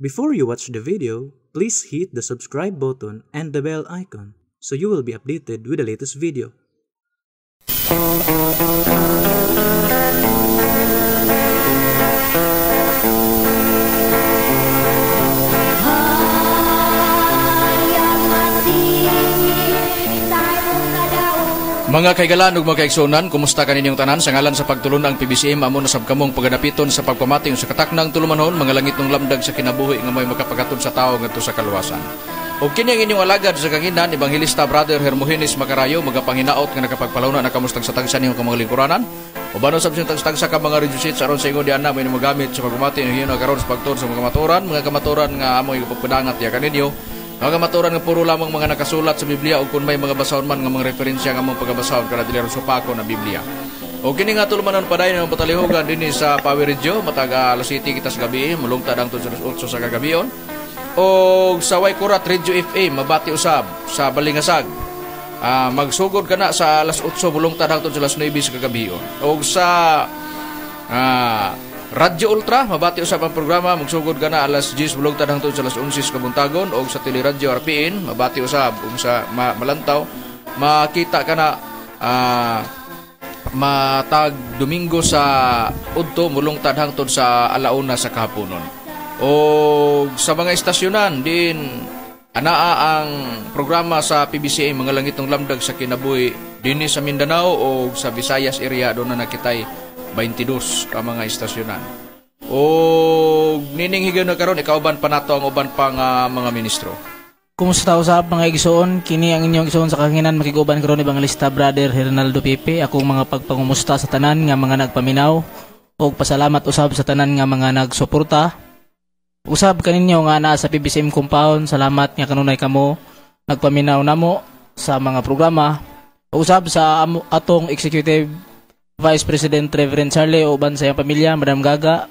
Before you watch the video, please hit the subscribe button and the bell icon so you will be updated with the latest video. Mga kaigalan ug mga kaigsunan, kumusta kaninyong tanan sa ngalan sa pagtulon ang PBCM amo na sabkamong pagadapiton sa pagpamating sa kataknang tulumanhon mga langit ng lamdag sa kinabuhi nga may makapagatod sa tao ngadto sa kaluwasan. O kini ang inyong alagad sa kanginan Evangelista Brother Hermogenes Macarayo magapanginaot nga nakapagpalawna na kamustang sa tagsa niyong mga lingkuranan. O bano sa bisang tagsa ka mga reducit sa aron sa ingon diana may magamit sa pagpamati ng hiyo karon sa pagtuon sa mga kamaturan, mga kamaturan nga amo ipagpadangat ya kaninyo mga kamaturan nga puro lamang mga nakasulat sa Biblia o kung may mga basahon man nga mga referensya nga mong pagabasahon kada dili supako na Biblia. O kini nga tulumanon padayon ng patalihogan dinhi sa Power Radio matag alas 7 kita sa gabi mulungtad ang 8 sa kagabion. O sa Kurat Radio FM mabati usab sa Balingasag. Ah, magsugod ka na sa alas 8 mulungtad hangtod sa alas 9 sa kagabion. O sa ah, Radyo Ultra, mabati usab ang programa, magsugod ka na alas 10 bulog hangtod sa alas 11 kabuntagon o sa Teleradyo RPN, mabati usab um sa ma, malantaw, makita ka na uh, matag Domingo sa Udto mulong hangtod sa alauna sa kahaponon. O sa mga estasyonan din anaa ang programa sa PBCA mga langit ng lamdag sa kinabuhi dinhi sa Mindanao o sa Visayas area do na nakitay 22 ka mga istasyonan. O nining higayon na karon ikauban pa nato ang uban pang uh, mga ministro. Kumusta usab mga igsoon? Kini ang inyong igsoon sa kahanginan makiguban karon Evangelista Brother Hernaldo Pepe akong mga pagpangumusta sa tanan nga mga nagpaminaw ug pasalamat usab sa tanan nga mga nagsuporta. Usab kaninyo nga naa sa PBCM compound, salamat nga kanunay kamo nagpaminaw namo sa mga programa. Usab sa atong executive Vice President Reverend Charlie o uban sa iyang pamilya, Madam Gaga.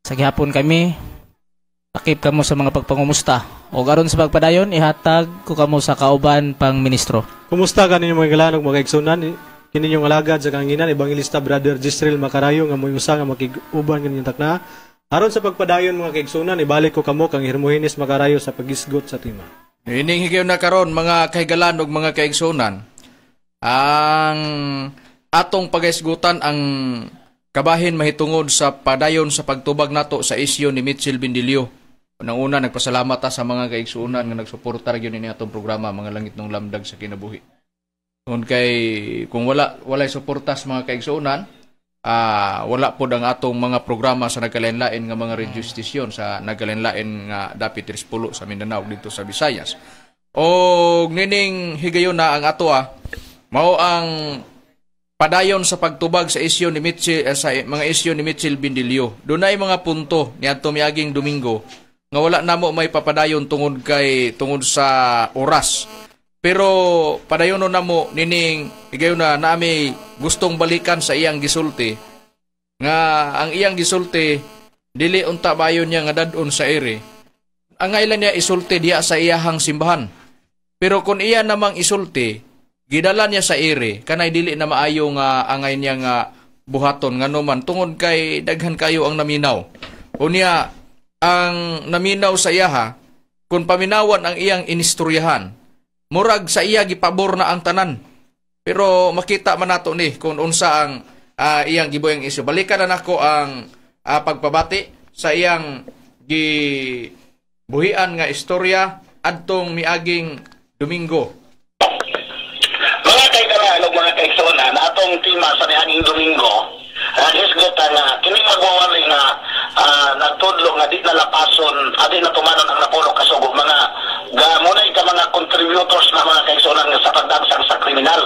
Sa gihapon kami, takip kamo sa mga pagpangumusta. O garon sa pagpadayon, ihatag ko kamo sa kauban pang ministro. Kumusta ka ninyo mga galanog mga igsunan? Kininyong alagad sa kanginan, Evangelista Brother Gisrel Macarayo nga mo usa nga makiguban kaninyong takna. Aron sa pagpadayon mga kaigsunan, ibalik ko kamo kang Hermogenes Macarayo sa pagisgot sa tima. Ining higayon na karon mga kahigalan ug mga kaigsunan. Ang atong pagaisgutan ang kabahin mahitungod sa padayon sa pagtubag nato sa isyu ni Mitchell Bindilio. Unang una nagpasalamat ta sa mga kaigsuunan nga nagsuporta gyud ni atong programa mga langit ng lamdag sa kinabuhi. Kung kay kung wala walay suporta sa mga kaigsuunan, uh, wala pod ang atong mga programa sa nagkalain-lain nga mga radio station sa nagkalain-lain nga dapit Rispulo sa Mindanao dito sa Visayas. O nining higayon na ang ato ah, mao ang padayon sa pagtubag sa isyo ni Mitchell uh, sa mga isyo ni Mitchell Bindilio. Dunay mga punto niadto miaging Domingo nga wala namo may papadayon tungod kay tungod sa oras. Pero padayon no namo nining igayon na nami gustong balikan sa iyang gisulti nga ang iyang gisulti dili unta bayon niya nga dadon sa ere. Ang ngailan niya isulti diya sa iyahang simbahan. Pero kung iya namang isulti, gidala niya sa ere kanay dili na maayo nga angay niya nga buhaton nga man tungod kay daghan kayo ang naminaw. Unya ang naminaw sa iyaha kung paminawan ang iyang inistoryahan murag sa iya gipabor na ang tanan. Pero makita man nato ni kung unsa ang uh, iyang giboyang isyu. Balikan na nako ang uh, pagpabati sa iyang gi buhian nga istorya adtong miaging Domingo mga kaigsunan atong tima sa nihanging Domingo uh, hisgutan na kini magwawali nga uh, nagtudlo nga di nalapason adi na tumanon ang napulo kasugo mga gamunay ka mga contributors na mga kaigsunan nga sa pagdagsang sa kriminal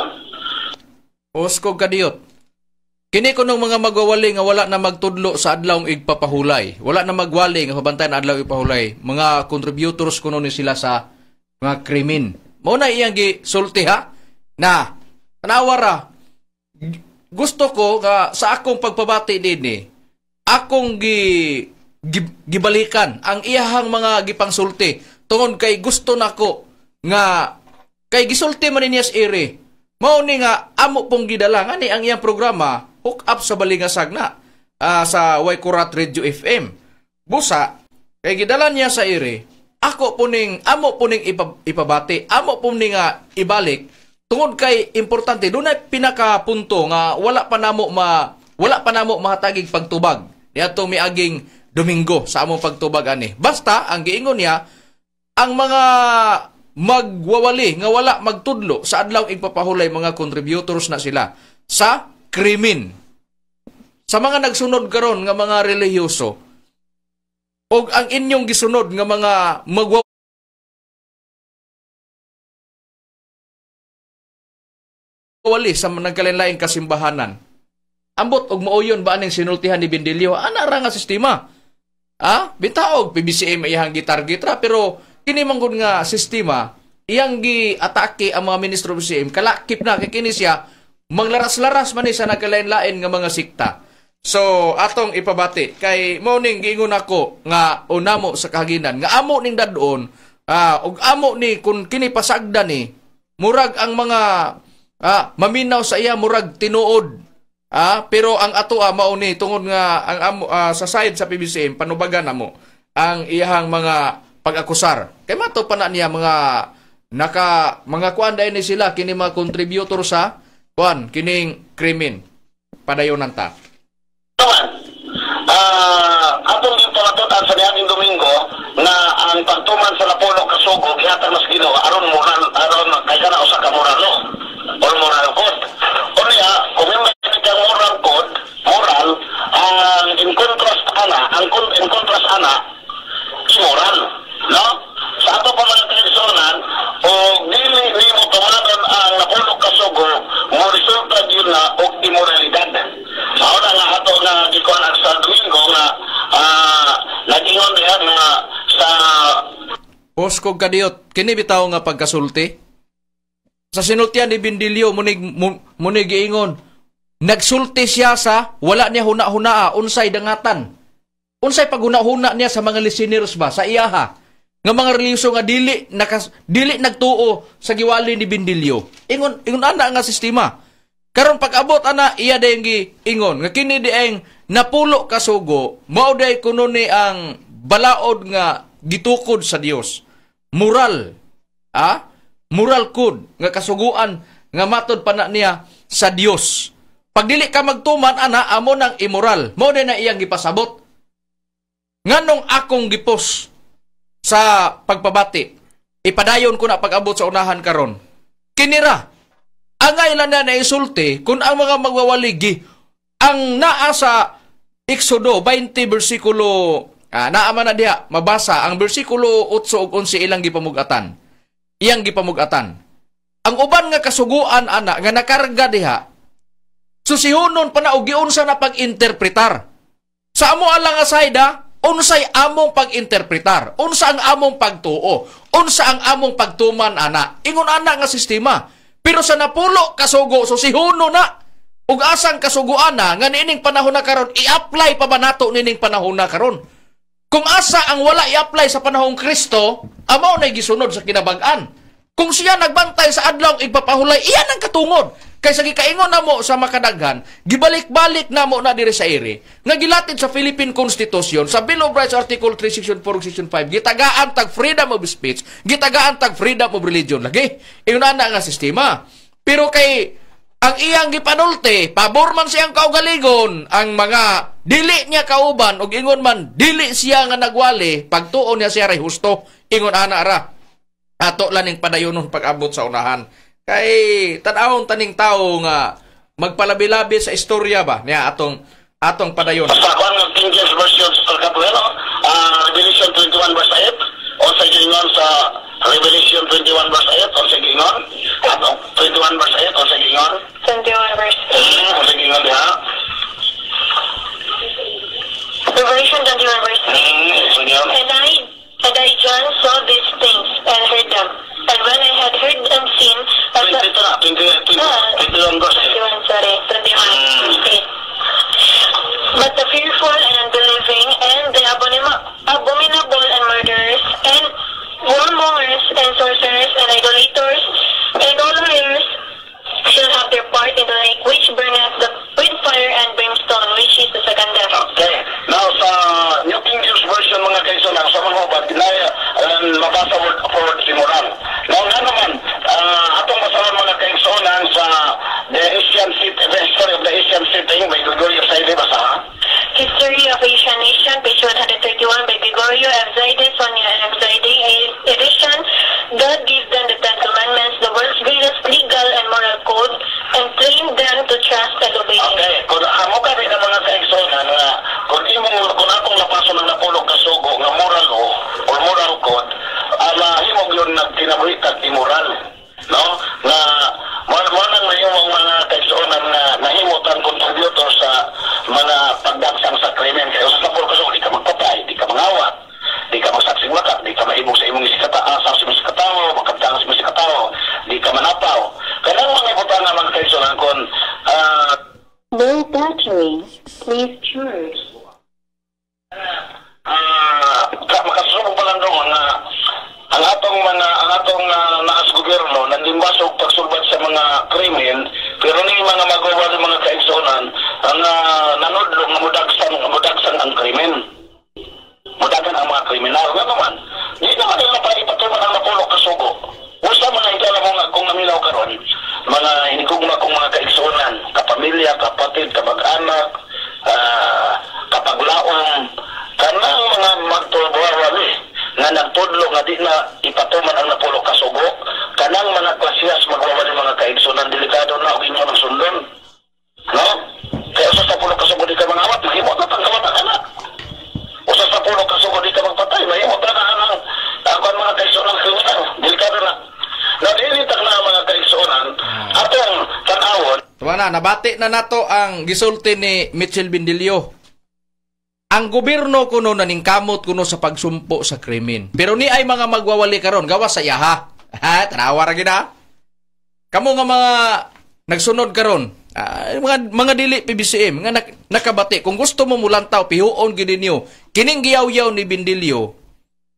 Uskog kadiyot Kini ko mga magwawali nga wala na magtudlo sa adlaw igpapahulay. Wala na magwali nga pabantayan adlaw igpahulay. Mga contributors kuno ni sila sa mga krimen. Mao na iyang gi sulti ha na Tanawara, gusto ko nga sa akong pagpabati din eh, akong gi, gi, gibalikan ang iyahang mga gipangsulti tungod kay gusto nako nga kay gisulti man niya ere. Mao ni nga amo pong gidala nga ni ang iyang programa hook up sa balingasag na uh, sa Waikurat Radio FM. Busa Kay gidalan niya sa iri, ako puning, amo puning ipa, ipabati, amo puning nga ibalik, tungod kay importante, doon ay pinakapunto nga wala pa namo ma, wala pa namo mahatagig pagtubag. Niya miaging Domingo sa among pagtubag ani. Basta, ang giingon niya, ang mga magwawali nga wala magtudlo sa adlaw igpapahulay mga contributors na sila sa krimen. Sa mga nagsunod karon nga mga relihiyoso, og ang inyong gisunod nga mga magwa wali sa nagkalinlaing kasimbahanan. Ambot og mauyon ba aning sinultihan ni Bindilyo? Ana ra nga sistema. Ah, bitaog PBCM iyang gitargitra pero kini manggod nga sistema iyang gi-atake ang mga ministro ng BCM kalakip na kay kini siya manglaras-laras man sa nagkalain-lain nga mga sikta. So, atong ipabati kay mo ning giingon ako nga unamo sa kahaginan nga amo ning dadon ah ug amo ni kun kini pasagda ni murag ang mga ah, maminaw sa iya murag tinuod. Ah pero ang ato ah, mao ni tungod nga ang amo ah, sa side sa PBCM panubagan namo ang iyahang mga pag-akusar. Kay mato pa na niya mga naka mga kuan dahil ni sila kini mga contributor sa kuan kining krimen. Padayonan ta. Naman, ah atong yung palatutan sa niyanging Domingo na ang pagtuman sa Lapulo Kasugo gihatag mas Ginoo aron moral aron kay kana usa ka moral law or moral code. O niya, kung may kang moral code, moral ang in contrast ana, ang in contrast ana immoral, no? Sa ato pa mga tradisyonan, o dili nimo tawanan ang Lapulo Kasugo, mo resulta yun na og immoralidad. Mao na nga ato na gikuan ang sa Domingo nga ah nagingon diha nga sa Poskog kadiot, kini bitaw nga pagkasulti. Sa sinultian ni Bindilyo, munig, mu- munig giingon, nagsulti siya sa wala niya huna-hunaa, unsay dangatan. Unsay paghuna-huna niya sa mga listeners ba, sa iyaha. Nga mga religiyo nga dili, nakas, dili nagtuo sa giwali ni Bindilyo. Ingon, ingon ana nga sistema. Karon pag-abot ana iya dayang ingon nga kini dieng napulo kasugo mao day kuno ni ang balaod nga gitukod sa Dios. Moral. Ah? Moral code nga kasuguan nga matod pa na niya sa Dios. Pag dili ka magtuman ana amo nang immoral. Mao day na iyang gipasabot. Nganong akong gipos sa pagpabati. Ipadayon ko na pag-abot sa unahan karon. Kinira angay lang na naisulti kung ang mga magwawaligi ang naa sa Exodo 20 bersikulo ah, naama na diha mabasa ang bersikulo 8 ug 11 ilang gipamugatan? Iyang gipamugatan. Ang uban nga kasuguan ana nga nakarga diha susihonon pa na og giunsa na pag-interpretar sa amo alang asayda unsay among pag-interpretar? Unsa ang among pagtuo? Unsa ang among pagtuman ana? Ingon ana nga sistema pero sa napulo kasugo. So si Huno na. Ug asang kasuguan na nga nining panahon na karon i-apply pa ba nato nining panahon na karon? Kung asa ang wala i-apply sa panahong Kristo amaw na gisunod sa kinabag-an kung siya nagbantay sa adlaw igpapahulay iyan ang katungod. Kay sa gikaingon namo sa makadaghan gibalik-balik namo na diri sa iri nga gilatid sa Philippine Constitution sa Bill of Rights Article 3 Section 4 ug Section 5 gitagaan tag freedom of speech gitagaan tag freedom of religion. Lagi iyon na nga sistema. Pero kay ang iyang gipanulti pabor man siyang kaugaligon ang mga dili niya kauban ug ingon man dili siya nga nagwali pagtuon niya siya ray husto. Ingon ana ra ato laning padayonon pag-abot sa unahan. Kay tan-awon taning tao nga magpalabi-labi sa istorya ba niya atong atong padayon? Sa kuan nga King James nandimbas og pagsulbad sa mga krimen pero ni mga magawa ng mga kaigsonan ang uh, nanudlo nga mudagsan mudagsan ang krimen. Mudagan ang mga kriminal nga naman di naman nila pa ipatuman ang napulok kasugo usa man ang itala mo nga kung namilaw karon mga hinigugma kong mga kaigsonan kapamilya kapatid kamag-anak ah kapaglaom kanang mga magtulbuwali nga nagtudlo nga di na ipatuman ang napulok kasugo kanang mga klasiyas magwawali mga kaigsonan delikado na og inyo ng sundon no kaya sa napulok kasugo di ka mga awat himot na tangkawan ang anak usa sa pulo kasugo di ka magpatay mahimot na ang ang mga kaigsonan kriminal delikado na na dilitak na ang mga kaigsonan atong tanawon Tama na, nabati na nato ang gisulti ni Mitchell Bindilio. Ang gobyerno kuno naningkamot kuno sa pagsumpo sa krimen. Pero ni ay mga magwawali karon gawa sa yaha. Ha, tanawa ra gina. Kamo nga mga nagsunod karon, ah, mga mga dili PBCM nga nak- nakabati kung gusto mo mulantaw pihuon gid ninyo. Kining giyaw-yaw ni Bindilio,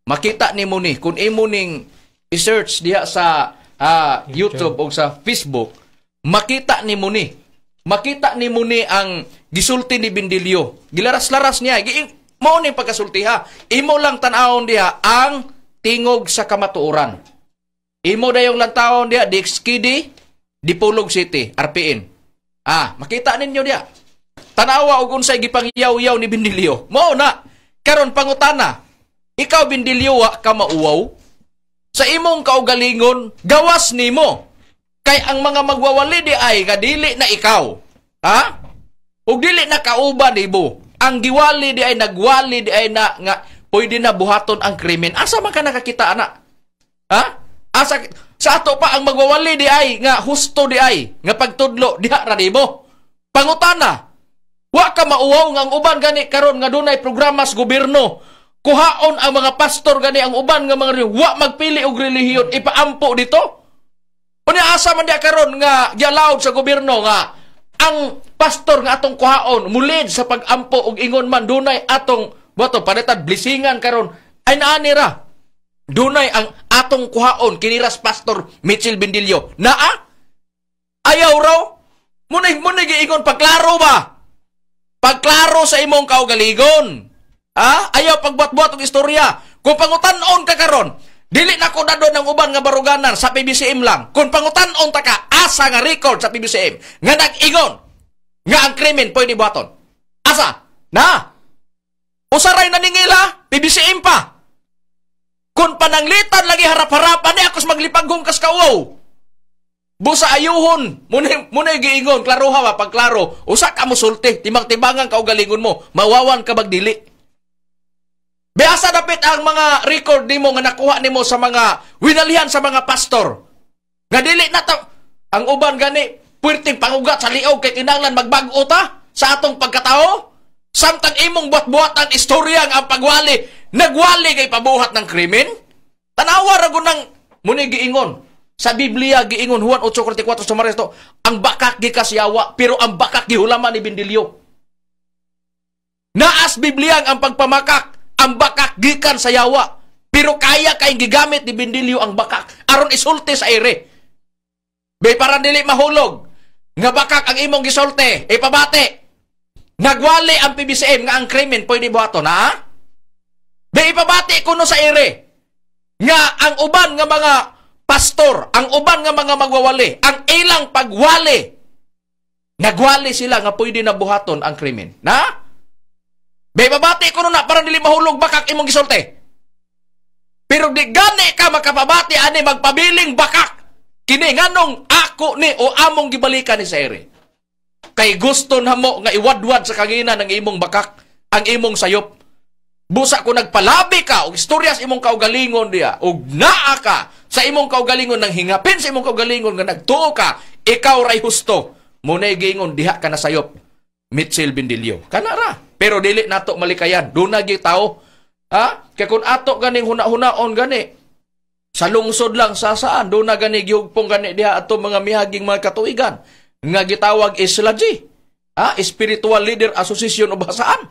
makita nimo ni kung imo ning i-search diha sa ah, YouTube o sa Facebook, makita ni mo ni. Makita ni mo ni ang gisulti ni Bindilio. Gilaras-laras niya. Mo ni pagkasultiha. Imo lang tanawon diha ang tingog sa kamatuoran. Imo dayong lang taon diha di Skidi, di Pulog City, RPN. Ah, makita ninyo diha. Tanawa og unsay gipangyaw-yaw ni Bindilio. Mao na. Karon pangutana. Ikaw Bindilio wa ka mauwaw? Sa imong kaugalingon, gawas nimo. Kay ang mga magwawali di ay nga dili na ikaw. Ha? Ug dili na kauban ibo. Ang giwali di ay nagwali di ay na nga pwede na buhaton ang krimen. Asa man ka nakakita ana? Ha? Asa sa ato pa ang magwawali di ay nga husto di ay nga pagtudlo diha ra nimo. Pangutana. Wa ka mauwaw nga ang uban gani karon nga dunay programa sa gobyerno. Kuhaon ang mga pastor gani ang uban nga mga wa magpili og relihiyon ipaampo dito. Unya asa man diya karon nga giallowed sa gobyerno nga ang pastor nga atong kuhaon mulid sa pagampo og ingon man dunay atong boto panitan blisingan karon ay ra. Dunay ang atong kuhaon kiniras pastor Mitchell Bindilio. Naa? Ayaw raw? Munay munay giingon pagklaro ba? Pagklaro sa imong kaugaligon. Ha? Ayaw pagbuat-buat og istorya. Kung pangutan-on ka karon, Dili na ko na doon ng uban nga baruganan sa PBCM lang. Kung pangutan-on ta ka, asa nga record sa PBCM, nga nag-ingon, nga ang krimen pwede buhaton. Asa? Na? Usaray na ningila, PBCM pa. Kung pananglitan lagi harap-harapan ni akos maglipaghong kas kauaw. Busa ayuhon, muna muna giingon, klaruha ba pagklaro, usa ka mo sulti, timang-timangan ka og galingon mo, mawawan ka bagdili. Biasa dapit ang mga record nimo nga nakuha nimo sa mga winalihan sa mga pastor. Nga dili na ta ang uban gani puwerteng pangugat sa liog kay kinahanglan magbag-o ta sa atong pagkatao. Samtang imong buhat-buhatan istorya ang pagwali, nagwali kay pabuhat ng krimen. Tanawa ra nang muni giingon. Sa Biblia giingon Juan 8:44 sa Maresto, ang bakak gikasyawa pero ang bakak gihulaman ni Bindilyo. Naas Biblia ang pagpamakak ang bakak gikan sa yawa. Pero kaya kay gigamit ni Bindilyo ang bakak aron isulti sa ere. Bay para dili mahulog nga bakak ang imong gisulti, ipabate. Nagwali ang PBCM nga ang krimen pwede buhaton, ha? Bay ipabati kuno sa ere nga ang uban nga mga pastor, ang uban nga mga magwawali, ang ilang pagwali, nagwali sila nga pwede na buhaton ang krimen. Na? Bay babati ko na para dili mahulog bakak imong gisulti. Pero di gani ka makapabati ani magpabiling bakak. Kini nganong ako ni o among gibalikan ni Sere. Kay gusto na mo nga iwadwad sa kangina ng imong bakak ang imong sayop. Busa ko nagpalabi ka og istorya sa imong kaugalingon diya og naa ka sa imong kaugalingon nang hingapin sa imong kaugalingon nga nagtuo ka ikaw ray husto mo na diha ka na sayop Mitchell Bindilio kana ra pero dili nato malikayan. Do na gyud tao. Ha? Kay kun ato ganing huna-hunaon gani sa lungsod lang sa saan? Do na gani gihugpong gani diha ato mga mihaging mga katuigan. Nga gitawag Isla G ha? Spiritual Leader Association o basaan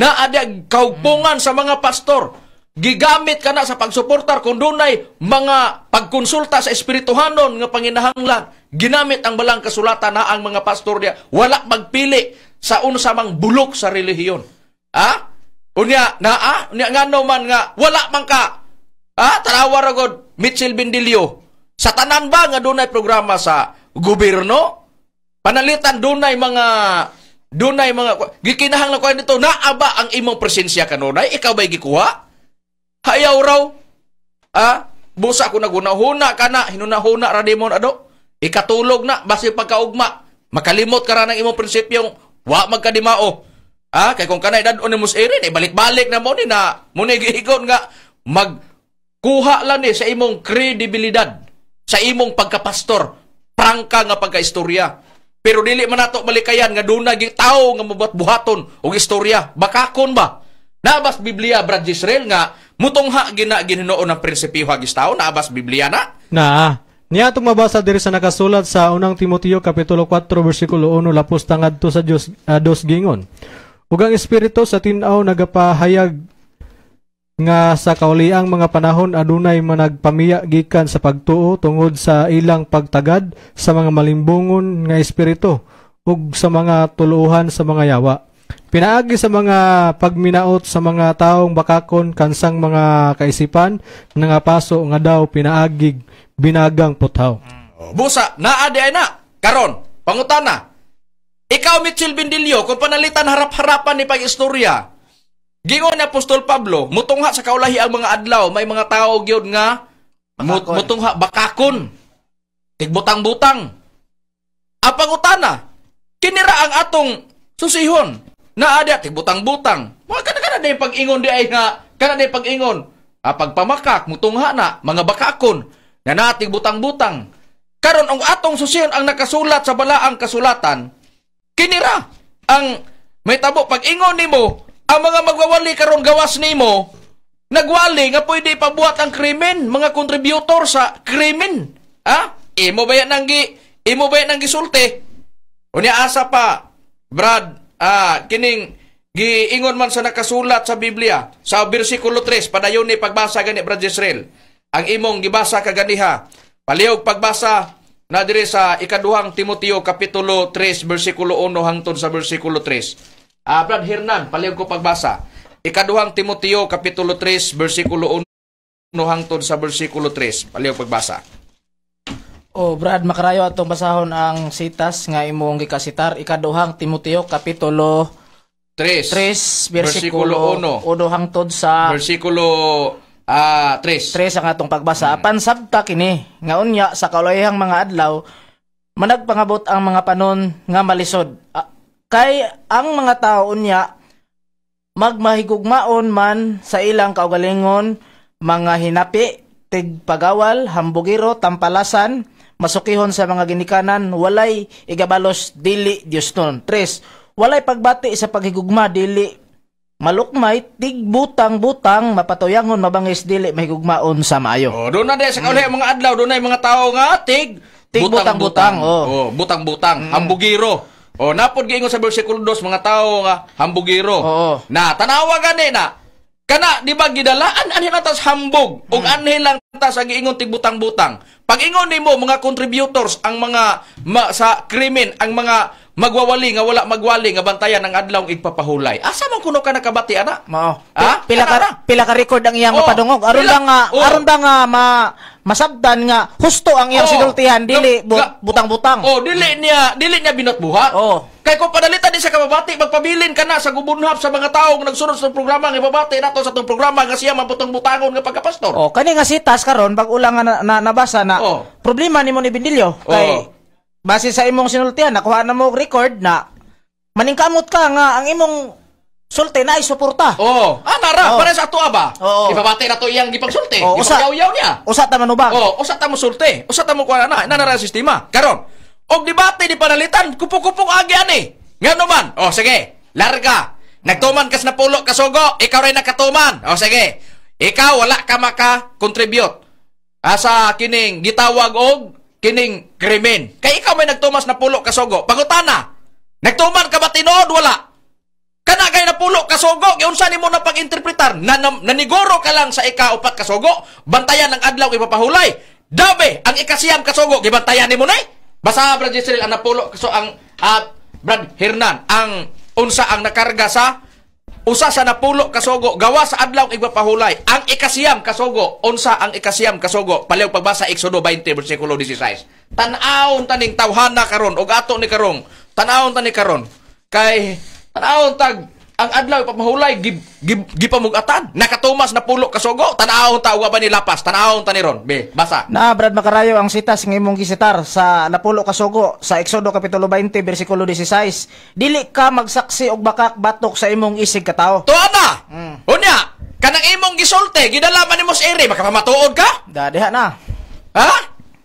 na ada kaupungan sa mga pastor. Gigamit ka na sa pagsuportar kung dunay mga pagkonsulta sa espirituhanon nga panginahanglan. Ginamit ang balang kasulatan na ang mga pastor dia wala magpili sa unsa mang bulok sa relihiyon. Ha? Unya naa unya ngano man nga wala man ka. Ha? Tanawa ra Mitchell Bindilio. Sa tanan ba nga dunay programa sa gobyerno? Panalitan dunay mga dunay mga gikinahanglan ko nito naaba ang imong presensya kanunay? Ikaw ba'y gikuha? Hayaw raw. Ah busa ko naguna-huna kana hinuna-huna ra dimon ado ikatulog na basi pagkaugma. Makalimot ka ra ng imong prinsipyong wa magkadimao. Ah kay kung kanay dadon ni mus irin ibalik-balik na mo ni na mo ni gihigon nga mag kuha lang ni sa imong kredibilidad sa imong pagkapastor. Prangka nga pagkaistorya. Pero dili man nato malikayan nga dunay gyud tawo nga mabuhat-buhaton og istorya. Bakakon ba? Nabas Biblia Brad Israel nga mutongha gina ginhinoon ng prinsipyo hagis tao naabas Biblia na. Na, niya itong mabasa diri sa nakasulat sa unang Timoteo Kapitulo 4 versikulo 1 lapos tangad to sa Dios uh, dos gingon. Ug ang espiritu sa tin-aw nagapahayag nga sa kauliang mga panahon adunay managpamiya gikan sa pagtuo tungod sa ilang pagtagad sa mga malimbungon nga espiritu ug sa mga tuluhan sa mga yawa. Pinaagi sa mga pagminaot sa mga taong bakakon kansang mga kaisipan nga paso nga daw pinaagig binagang puthaw. Busa naa di ay na karon pangutana. Ikaw Mitchell Bindilio kung panalitan harap-harapan ni pag-istorya. Gingon ni Apostol Pablo, mutungha sa kaulahi ang mga adlaw, may mga tao gyud nga Bakakon. mutungha bakakon. Tigbutang-butang. Apang utana, kinira ang atong susihon na ada tigbutang-butang. Mga kana kana day pag-ingon di ay nga, kana day pag-ingon. Ah, pagpamakak, mutungha na, mga bakakon, na natig butang-butang. Karon ang atong susihon ang nakasulat sa balaang kasulatan, kinira ang may tabo pag-ingon nimo ang mga magwawali karon gawas nimo nagwali nga pwede pabuhat ang krimen mga contributor sa krimen ha imo ba yan imo ba yan ang gisulti unya asa pa brad ah kining giingon man sa nakasulat sa Biblia sa bersikulo 3 padayon ni pagbasa gani brad Israel ang imong gibasa kaganiha palihog pagbasa na dire sa ikaduhang Timoteo kapitulo 3 bersikulo 1 hangtod sa bersikulo 3 ah brad Hernan palihog ko pagbasa. Ikaduhang Timoteo kapitulo 3 bersikulo 1 hangtod sa bersikulo 3 palihog pagbasa Oh, Brad, makarayo atong basahon ang sitas nga imong gikasitar ikaduhang Timoteo kapitulo 3 3 Bersikulo versikulo 1. 1 hangtod sa bersikulo ah 3 3 ang atong pagbasa. Apan sabta kini nga unya sa kaulayang mga adlaw managpangabot ang mga panon nga malisod. Kay ang mga tao unya magmahigugmaon man sa ilang kaugalingon mga hinapi tigpagawal hambugiro tampalasan masukihon sa mga ginikanan walay igabalos dili Dios nun. Tres, walay pagbati sa paghigugma dili malukmay tigbutang-butang mapatuyangon mabangis dili mahigugmaon sa maayo. Oh, doon na din sa kauli mga adlaw, doon na mga tao nga tig Tig butang-butang, oh. Oh, butang-butang, hambugiro. Oh, napod giingon sa bersikulo 2 mga tao nga hambugiro. Oo. Na tanawa gani na kana di ba gidalaan anhin tas hambog ug anhin lang tas ang giingon tig butang-butang. Pag ingon nimo mga contributors ang mga ma- sa krimen ang mga magwawali nga wala magwali nga bantayan ang adlaw igpapahulay. Asa man kuno ka nakabati ana? Mao. Ah? Pila ka pila ka record ang iyang Oh, mapadungog. Aron pila- ba nga oh. aron ba nga ma masabdan nga husto ang iyang Oo. sinultihan dili butang-butang. Oh, dili niya, dili niya binatbuhat. Oo. Kay kung padalitan di sa kababati, magpabilin ka na sa gubunhap sa mga taong nagsunod sa programa nga ibabati nato sa itong programa nga siya mabutang butangon nga pagkapastor. Oh, kani nga sitas karon pag ulang na, na, nabasa na Oh. problema nimo ni Bindilyo kay Oh. base sa imong sinultihan nakuha na mo record na maningkamot ka nga ang imong sulti na ay suporta. Oh, ah, nara, Oo. para sa ato ba? Oo. Ibabati na to iyang gipagsulti. Oo, usa- Gipagyaw-yaw niya. Usa ta manubang. Oh, usa ta mo sulti. Usa ta mo kuha na, inanara ang sistema. Karon, og debate di panalitan, kupok-kupok agi ani. Nga naman. Oh, sige. Larga. Nagtuman kas na pulo kasugo, ikaw rin nakatuman. Oh, sige. Ikaw wala ka maka-contribute. Asa kining gitawag og kining krimen. Kay ikaw may nagtumas na pulo kasugo. Pagutana. Nagtuman ka ba tinuod wala? Kana kay napulo ka sogo, giunsa nimo na pag-interpretar? Na, na, naniguro ka lang sa ika-upat ka sogo, bantayan ang adlaw ipapahulay. Dabe, ang ikasiyam ka sogo, gibantayan nimo nay. Basa Brad Giselle ang napulo so ang ah, Brad Hernan ang unsa ang nakarga sa usa sa napulo ka sogo gawa sa adlaw ipapahulay. Ang ikasiyam ka sogo, unsa ang ikasiyam ka sogo? Paliw pagbasa Exodo 20 bersikulo 16. Tan-awon taning tawhana karon og ato ni karong. Tan-awon tani karon kay tanawon tag ang adlaw pamahulay gib gib gipamugatan. Nakatumas na pulo kasogo tanawon ta uwa ba ni lapas? Tanawon ta ni ron. Be basa. Na Brad Makarayo ang sitas ng imong gisitar sa Napulo Kasugo sa Exodo kapitulo 20 bersikulo 16. Dili ka magsaksi og bakak batok sa imong isig katao. to ana unya kanang imong gisulti gidalaman nimo sa ere makapamatuod ka? Dadiha na. ha?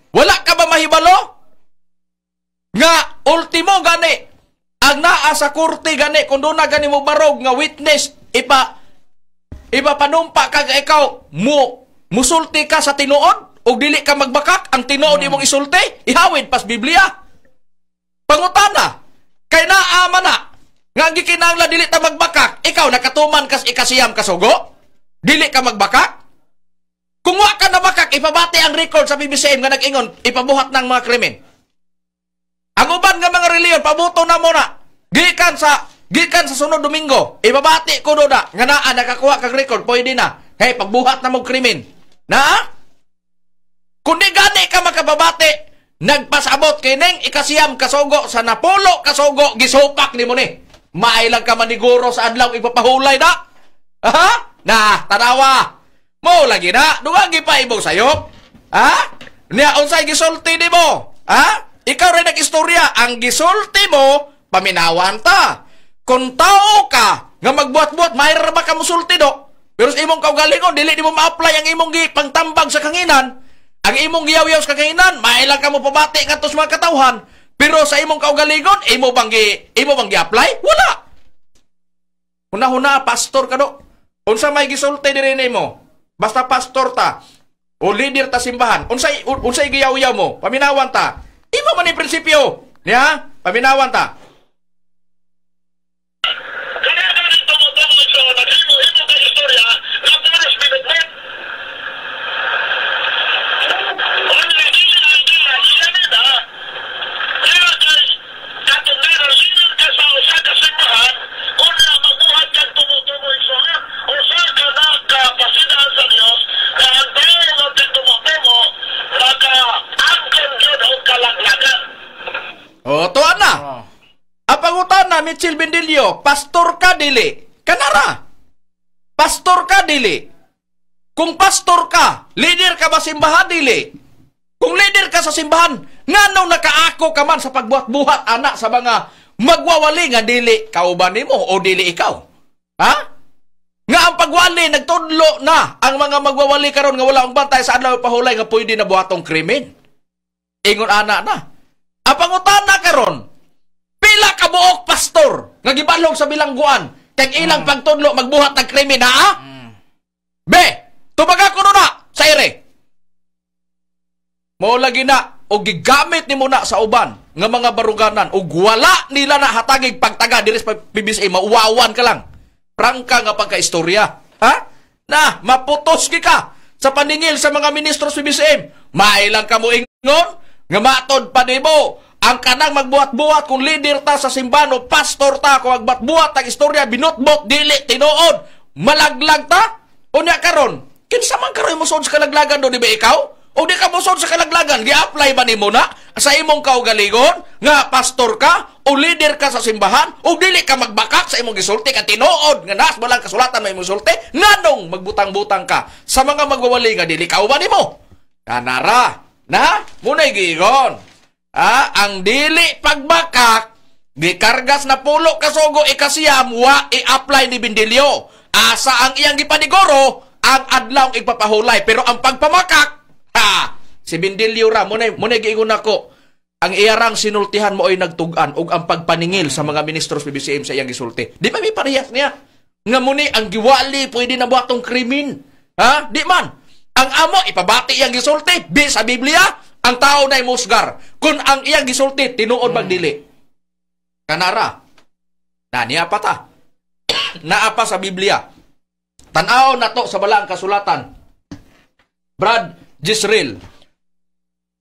Wala ka ba mahibalo? Nga ultimo gani ang naa sa korte gani kung doon na gani mo barog nga witness ipa iba panumpa kag ikaw mo musulti ka sa tinuod o dili ka magbakak ang tinuod imong isulti ihawid pas Biblia. Pangutana kay naama na nga gikinangla dili ta magbakak ikaw nakatuman kas ikasiyam kasugo dili ka magbakak. Kung wa ka na bakak ipabati ang record sa BBCM nga nag-ingon ipabuhat ng mga krimen. Ang uban nga mga reliyon, pabuto na mo na. Gikan sa gikan sa sunod Domingo, ibabati ko do na nga naa nakakuha kag record, pwede na. Hey, pagbuhat na mo krimen. Na? Kung di gani ka makababati, nagpasabot kining ikasiyam kasugo sa napulo kasugo gisupak ni mo ni. Mailang ka maniguro sa adlaw ipapahulay na. Ha? Na, tanawa. Mo lagi na, duwagi pa ibong sayop. Ha? Niya unsay gisulti ni mo? Ha? Ikaw rin nag-istorya, ang gisulti mo, paminawan ta. Kung tao ka, nga magbuhat-buhat, mayroon ba ka musulti do? Pero sa imong kaugalingon, dili di mo ma-apply ang imong gi pangtambag sa kanginan. Ang imong giyaw-yaw sa kanginan, mailang ka mo pabati nga to sa mga katawhan. Pero sa imong kaugalingon, imo bang gi, imo bang gi-apply? Wala. Una-huna, pastor ka do. Unsa may gisulti diri nimo? Basta pastor ta, o leader ta simbahan, unsay un- unsay giyaw-yaw mo, paminawan ta. Imo man ni prinsipyo, niya? Paminawan ta. Kaya naman tumutungo so, nag-imo, imo ka istorya, na pulis binagmet. Only dili na idea, iyan na. Kaya guys, katong na nalinod ka sa usa ka simbahan, kung na mabuhat kang tumutungo iso, usa ka na kapasidaan sa Dios, na ang tayo nga tumutungo, maka-angkon yun o kalaglagan. O, tuan na. Ang pangutan na, Bendilio, pastor ka dili. Kanara. Pastor ka dili. Kung pastor ka, leader ka ba simbahan dili? Kung leader ka sa simbahan, ngano nakaako ka man sa pagbuhat-buhat anak sa mga magwawali nga dili kauban nimo o dili ikaw? Ha? Nga ang pagwali nagtudlo na ang mga magwawali karon nga wala ang bantay sa adlaw pahulay nga pwede na buhatong krimen. Ingon ana na. Ang pangutana karon, pila ka buok pastor nga gibalog sa bilangguan kag ilang pagtudlo magbuhat ng krimen ha? Be, tumaga ko na sa ere. Mo lagi na o gigamit ni mo na sa uban nga mga baruganan ug wala nila na hatagig pagtaga diri sa PBC mauwawan ka lang. Prangka nga pagkaistorya. Ha? Na, maputos ki ka sa paningil sa mga ministro sa PBCM. Mailang ka mo ingon nga matod pa nimo ang kanang magbuhat-buhat kung leader ta sa simbano, pastor ta kung magbuhat ang istorya binutbot dili tinuod malaglag ta unya karon kinsa man karon mo sa kalaglagan do di ba ikaw O di ka musod sa kalaglagan, gi-apply ba nimo na sa imong kaugalingon nga pastor ka o leader ka sa simbahan o dili ka magbakak sa imong gisulti ka tinuod nga nas balang kasulatan mo imong sulti nganong magbutang-butang ka sa mga magwawali nga dili ka uban nimo. Kanara, na munay giigon. Ah, ang dili pagbakak gikargas na pulo kasugo ikasiyam wa i-apply ni Bindilyo. Asa ang iyang gipanigoro ang adlaw igpapahulay pero ang pagpamakak ha si Bindilyo ra munay munay giingon nako ang iyarang sinultihan mo ay nagtugan ug ang pagpaningil sa mga ministros PBCM sa iyang gisulti. Di ba may parehas niya? Nga muni ang giwali pwede na buhatong krimen. Ha? Di man. Ang amo ipabati iyang gisulti bi sa Biblia ang tao na musgar kung ang iyang gisulti tinuod magdili. Kanara. Na niya pa ta. Naa pa sa Biblia. Tanaw na to sa balang kasulatan. Brad Gisrael.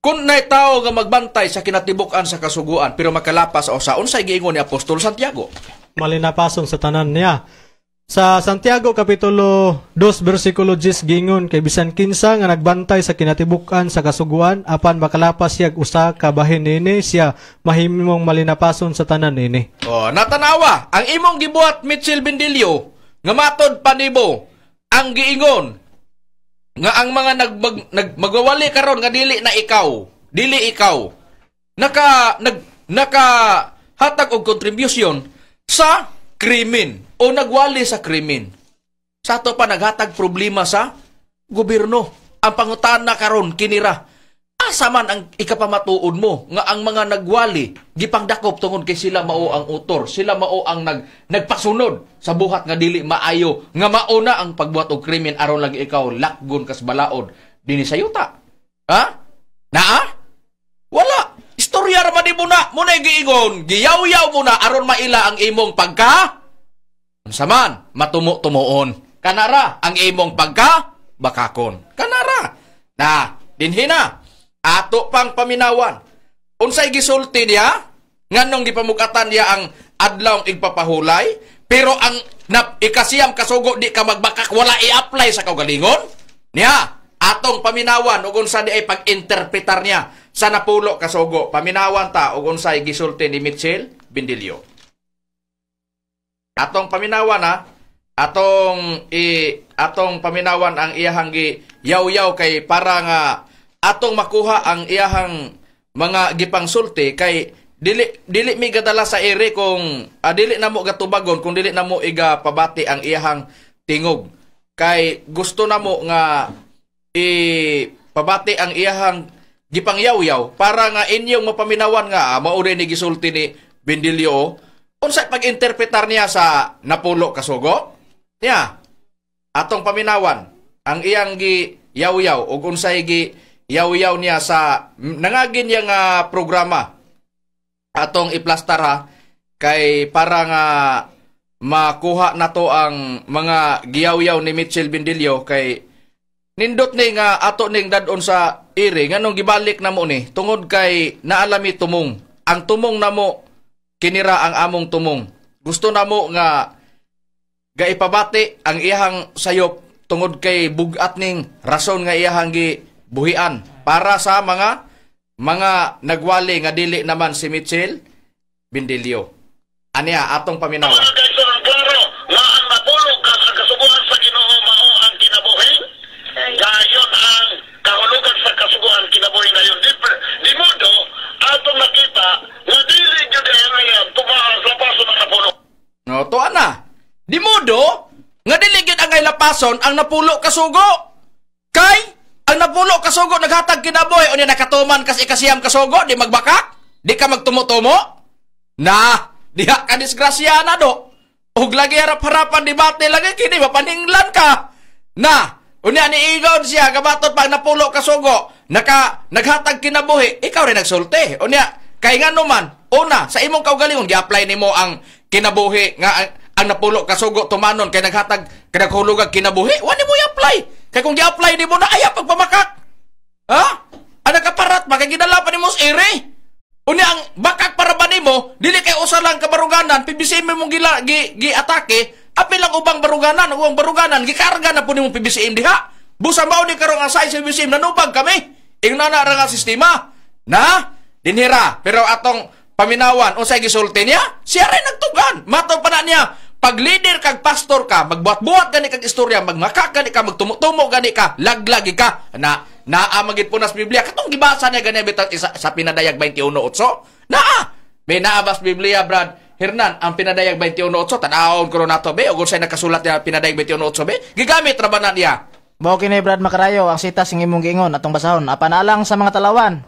Kung nay tao nga magbantay sa kinatibukan sa kasuguan pero makalapas o sa unsay giingon ni Apostol Santiago. malinapason sa tanan niya. Sa Santiago Kapitulo 2 versikulo 10 gingon kay bisan kinsa nga nagbantay sa kinatibukan sa kasuguan apan makalapas siya usa ka bahin nini siya mahimong malinapason sa tanan nini. O, natanawa, ang imong gibuhat Mitchell Bindilyo, nga matod panibo, ang giingon, nga ang mga nagmag, nag, magwawali karon nga dili na ikaw, dili ikaw, naka, nag, naka hatag og kontribusyon sa krimen o nagwali sa krimen. Sa ato pa naghatag problema sa gobyerno. Ang pangutana karon kinira, asa man ang ikapamatuod mo nga ang mga nagwali gipangdakop tungod kay sila mao ang utor sila mao ang nag nagpasunod sa buhat nga dili maayo nga mauna ang pagbuhat og krimen aron lang ikaw lakgon kas balaod. Dinhi sa yuta. Ha? Naa? Wala. Istorya ra man mo na mo na giingon. Giyaw-yaw mo na aron maila ang imong pagka unsa man matumo-tumuon kanara ang imong pagka bakakon kanara na dinhi na ato pang paminawan. Unsay gisulti niya? Nganong gipamugatan niya ang adlaw igpapahulay, pero ang nap, ikasiyam kasugo di ka magbakak wala i-apply sa kaugalingon? Niya, atong paminawan ug unsa di ay pag-interpretar niya sa napulo kasugo. Paminawan ta ug unsay gisulti ni Mitchell Bindilyo. Atong paminawan ha, atong i atong paminawan ang iyahang gi yaw-yaw kay para nga atong makuha ang iyahang mga gipangsulti kay dili dili mi gadala sa ere kung ah, dili na mo gatubagon kung dili na mo iga pabati ang iyahang tingog. Kay gusto na mo nga i pabati ang iyahang gipangyaw-yaw para nga inyong mapaminawan nga ah, mao ni gisulti ni Bendilio unsa pag-interpretar niya sa napulo kasugo niya atong paminawan ang iyang gi yaw-yaw ug unsay gi yaw-yaw niya sa nangagin niya nga programa atong iplastar ha? Kay para nga makuha na to ang mga giyaw-yaw ni Mitchell Bindilyo kay nindot ni nga ato ning dadon sa iri. Nganong gibalik na mo ni? Tungod kay naalami tumong. Ang tumong na mo kinira ang among tumong gusto na mo nga gaipabati ang iyahang sayop tungod kay bugat ning rason nga iyahang gi buhian para sa mga mga nagwali nga dili naman si Mitchell Bindilyo. Aniya atong paminawan. Mga guys, ang klaro, nga ang napulog ka sa kasuguan sa Ginoo mao ang kinabuhi. Gayon ang kahulugan sa kasuguan kinabuhi ngayon. Di, di modo, atong nakita, nga dili gyud ay ngayon tumaas lapason ang napulog. No, to ana. Di modo nga dili gyud ang lapason ang napulo kasugo. Kay ang napulo kasugo naghatag kinaboy unya nakatuman kas ikasiyam kasugo di magbakak, di ka magtumo-tumo. Na, diha ka disgrasya na do. Ug lagi harap-harapan debate lagi kini mapaninglan ka. Na, unya ni igon siya gabatot pag napulo kasugo, naka naghatag kinabuhi, ikaw rin nagsulti. Unya kay nga man, una sa imong kaugalingon gi-apply nimo ang kinabuhi nga ang, napulo kasugo tumanon kay naghatag kinaghulog kinabuhi, wa nimo i-apply. Kay kung gi-apply nimo na aya pagpamakak. Ha? Ang nakaparat ba kay ginala pa nimo sa ere? Unya ang bakak para ba nimo, dili kay usa lang ka baruganan, PBCM mo gila gi, gi atake, apil lang ubang baruganan, ubang baruganan gikarga na po nimo PBCM diha. Busa mao ni karong asay sa PBCM nanubag kami. Ingon na ra nga sistema. Na? Dinhira. Pero atong paminawan, unsay gisulti niya? Siya rin nagtugan. Matong pa na niya, pag leader kag pastor ka, magbuhat-buhat gani kag istorya, magmaka gani ka, magtumutumo gani ka, laglagi ka, na naamagit po nas Biblia. Katong gibasa niya gani bitang isa, sa pinadayag 21.8. Naa! May naabas Biblia, Brad. Hernan, ang pinadayag 21.8, tanahon ko na to, be, o kung sa'yo nakasulat niya pinadayag 21.8, be, gigamit ra ba na niya? Mao kini Brad Makarayo ang sita sing imong giingon atong basahon apan alang sa mga talawan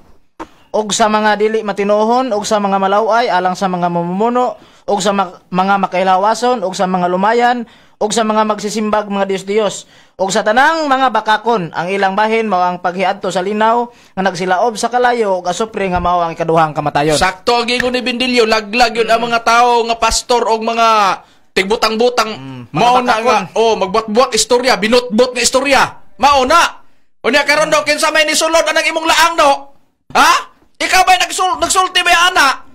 ug sa mga dili matinuhon ug sa mga malaway alang sa mga mamumuno ug sa mga makailawason ug sa mga lumayan ug sa mga magsisimbag mga Dios-Dios ug sa tanang mga bakakon ang ilang bahin mao ang paghiadto sa linaw nga nagsilaob sa kalayo ug asupre nga mao ang ikaduhang kamatayon Sakto gigon ni Bindilyo, laglag yun ang mga tao nga pastor o mga tigbutang-butang mao na nga oh magbuat-buat istorya, binutbot nga istorya. Mao na. Unya karon daw kinsa may nisulod anang imong laang do? Ha? Ikaw ba nagsul nagsulti ba ana?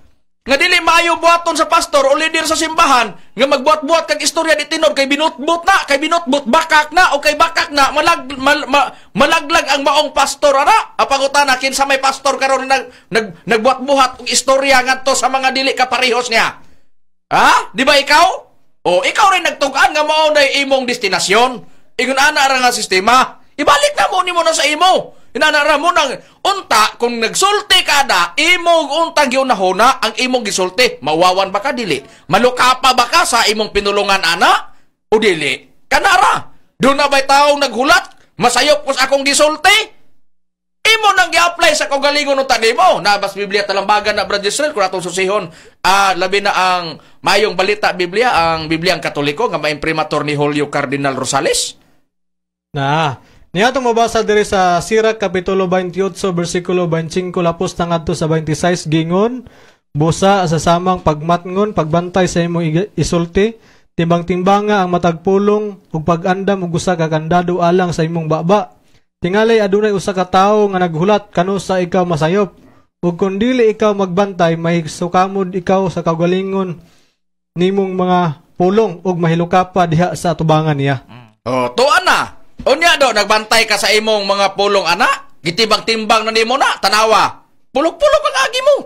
Nga dili maayo buhaton sa pastor o leader sa simbahan nga magbuat-buat kag istorya di tinod kay binutbot na, kay binutbot bakak na o kay bakak na malag mal- ma- malaglag ang maong pastor ana. Apangutana kinsa may pastor karon nag, nag nagbuhat-buhat og istorya ngadto sa mga dili kaparehos niya. Ha? Di ba ikaw? O ikaw rin nagtugan nga mao na imong destinasyon. Ingon ana ra nga sistema. Ibalik na mo nimo na sa imo. Inanara mo nang unta kung nagsulti ka na, imong untang giunahuna ang imong gisulti. Mawawan ba ka dili? Maluka pa ba ka sa imong pinulungan ana? O dili? Kanara. Doon na ba'y taong naghulat? Masayop ko sa akong gisulti? Imo nang gi-apply sa kaugalingon ng tanimo. Nabas Biblia talambagan na Brad Israel kung atong susihon. Ah, labi na ang mayong balita Biblia, ang Biblia ang Katoliko nga maimprimator ni Julio Cardinal Rosales. Na, niya itong mabasa diri sa Sirach Kapitulo 28, versikulo 25, lapos na ngadto sa 26, gingon, busa sa samang pagmatngon, pagbantay sa imong isulti, timbang-timbanga ang matagpulong, ug pag-andam ug usa ka alang sa imong baba. Tingalay adunay usa ka tawo nga naghulat kano sa ikaw masayop. Ug kung dili ikaw magbantay, mahigsukamod ikaw sa kaugalingon nimong mga pulong ug mahiluka pa diha sa tubangan niya. Oh, tuan. Unya do, nagbantay ka sa imong mga pulong ana. Gitimbang-timbang na nimo na, tanawa. Pulok-pulok ang agi mo.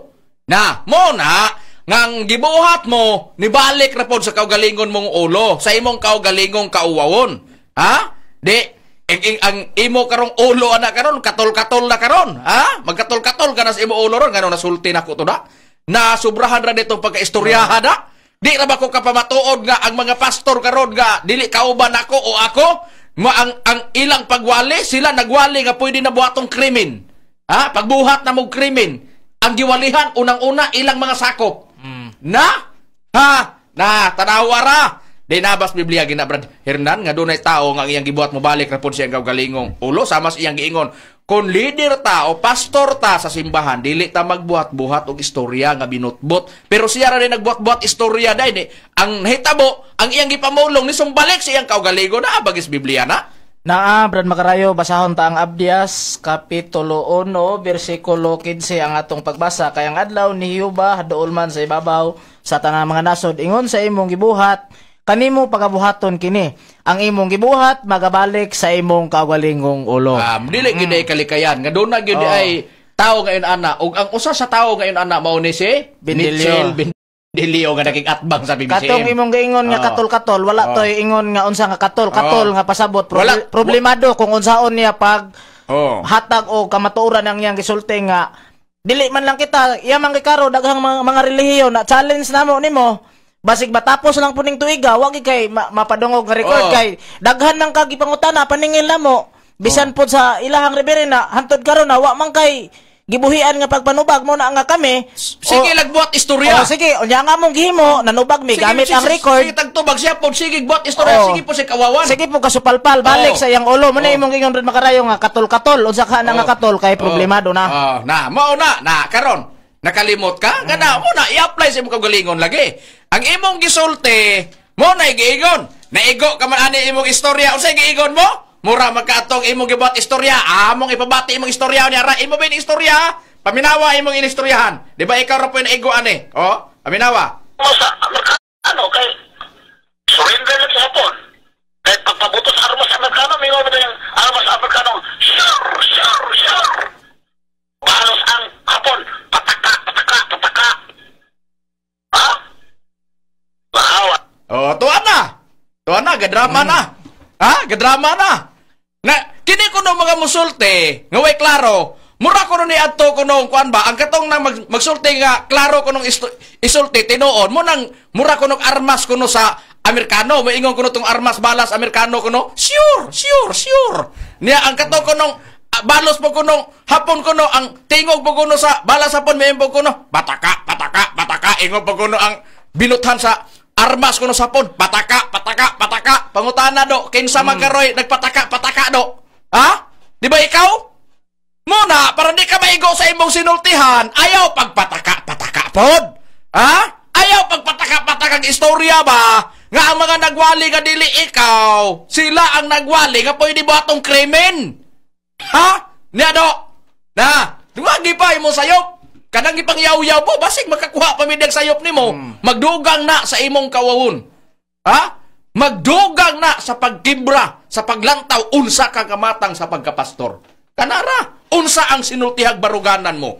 Na, mo na, ngang gibuhat mo, nibalik na pod sa kaugalingon mong ulo, sa imong kaugalingong kauwawon. Ha? Di, ang, ang, ang imo karong ulo ana karon katol-katol na karon ha magkatol-katol ka na sa imo ulo ron ngano nasulti na ko to na na sobrahan ra nitong pagkaistoryahan na di ra ba ko kapamatuod nga ang mga pastor karon nga dili kauban ako o ako ma ang, ang ilang pagwali sila nagwali nga pwede na buhatong krimen. Ha? Pagbuhat na mong krimen. Ang giwalihan unang-una ilang mga sakop. Na? Ha? Na tanawa ra. Di nabas Biblia gina Brad Hernan nga dunay tao nga iyang gibuhat mo balik ra pud siya ang galingong ulo sama sa iyang giingon kung leader ta o pastor ta sa simbahan dili ta magbuhat-buhat og istorya nga binutbot pero siya ra rin nagbuhat-buhat istorya dai ni ang hitabo ang iyang gipamulong ni sumbalik sa iyang kaugalingon na abagis Biblia na Naa, Brad Makarayo, basahon ta ang Abdias, Kapitulo 1, versikulo 15 ang atong pagbasa. Kayang adlaw ni Hiuba, dool man sa ibabaw, sa tanang mga nasod. Ingon sa imong gibuhat, kanimo pagabuhaton kini. Ang imong gibuhat, magabalik sa imong kawalingong ulo. um, dili gyud ay kalikayan nga doon na gyud Oh. ay tao ngayon ana ug ang usa sa tao ngayon ana mao ni si. Mitchell Bindilyo nga naging atbang sa BBCM Katong imong giingon nga Oh. katol-katol, wala Oh. toy ingon nga unsa nga katol-katol Oh. nga pasabot. Proble- Wala- problemado kung unsaon niya pag oh hatag o kamatuoran ang iyang gisulti nga dili man lang kita iya man kay karo daghang mga, mga relihiyon na challenge namo nimo basig matapos lang puning tuiga wag kay ma- mapadungog nga record Oo. kay daghan nang kagipangutana paningin lamo bisan pod sa ilahang reverenda hantod karon na wa man kay gibuhian nga pagpanubag mo na nga kami sige O- lagbuhat istorya Oh, sige, unya nga mong gihimo, nanubag mi gamit ang record. Sige, tagtubag siya po. Sige, buhat istorya. Oo. Sige po si kawawan. Sige po kasupalpal balik Oo. sa iyang ulo. Mo na Oo. imong ingon rin makarayo nga katol-katol unsa ka na nga katol kay problemado na. Oh, na, mao na, na, karon. Nakalimot ka? Nga na, mo na, i-apply sa imong kagalingon lagi. Ang imong gisulti, mo na giingon. Naigo ka man ani imong istorya. Unsay giingon mo? Mura magkaatong imong gibuhat istorya. Among ipabati imong istorya niya. Ra, imo ba istorya? Paminawa imong inistoryahan. Di ba ikaw ra po naigo ani? Oh, paminawa. Amerikano kay surrender lang sa Hapon. Kay pagpabutos armas sa Amerikano, may mga yung armas sa Amerikano, sure, sure, sure. Gadrama na. Ha? Gadrama na. Na kini kuno mga musulti, nga way klaro, mura kuno ni adto kuno kuan ba, ang katong na mag, magsulti nga klaro kuno isto- isulti tinuon mo nang mura kuno armas kuno sa Amerikano, maingon kuno tong armas balas Amerikano kuno. Sure, sure, sure. Niya ang katong kuno ah, balos po kuno hapon kuno ang tingog po kuno sa balas hapon may po kuno bataka bataka bataka ingog po kuno ang binuthan sa armas kuno sa hapon pataka pataka pataka pangutana do kinsa magaroy nagpataka pataka do ha di ba ikaw Muna, para di ka maigo sa imong sinultihan, ayaw pagpataka-pataka pod. Ha? Ayaw pagpataka-pataka ang istorya ba? Nga ang mga nagwali nga dili ikaw, sila ang nagwali nga pwede ba atong krimen? Ha? Niya do? Na, duwagi pa imo sayop. Kanang ipang yaw-yaw po, basig makakuha pa midang sayop nimo. Magdugang na sa imong kawawon. Ha? Magdugang na sa pagkibra, sa paglantaw, unsa ka kamatang sa pagkapastor. Kanara, unsa ang sinultihag baruganan mo.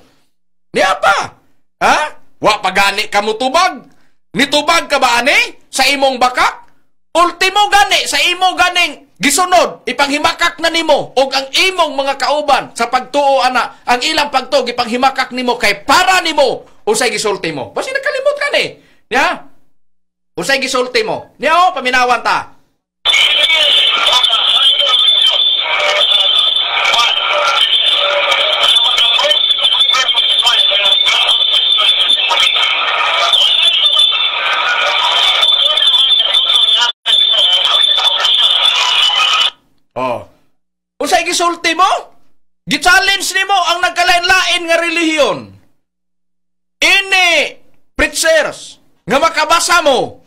Niya pa. Ha? Wa pagani ka mo tubag. Nitubag ka ba ani sa imong bakak? Ultimo gani sa imo ganing gisunod ipanghimakak na nimo og ang imong mga kauban sa pagtuo ana ang ilang pagtuo ipanghimakak nimo kay para nimo usay gisulti mo. Basi nakalimot ka ni. Ya? Usay gisulti mo. Niya oh, paminawan ta. Gisulti mo? Gi-challenge nimo ang nagkalain-lain nga relihiyon. Ini preachers nga makabasa mo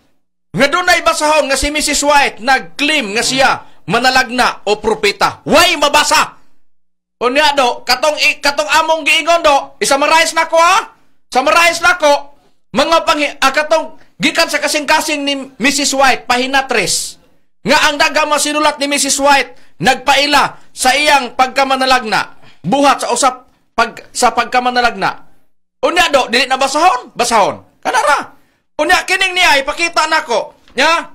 nga dunay basahon nga si Mrs. White nag-claim nga siya manalagna o propeta. Way mabasa. Unya do, katong katong among giingon do, isa-summarize nako ha. Summarize nako mga pang ah, gikan sa kasing-kasing ni Mrs. White pahina 3 nga ang daga masinulat ni Mrs. White nagpaila sa iyang pagkamanalagna. Buhat sa usap pag sa pagkamanalagna. Unya do dili na basahon? Basahon. Kanara unya kining niya ipakita nako. Nya?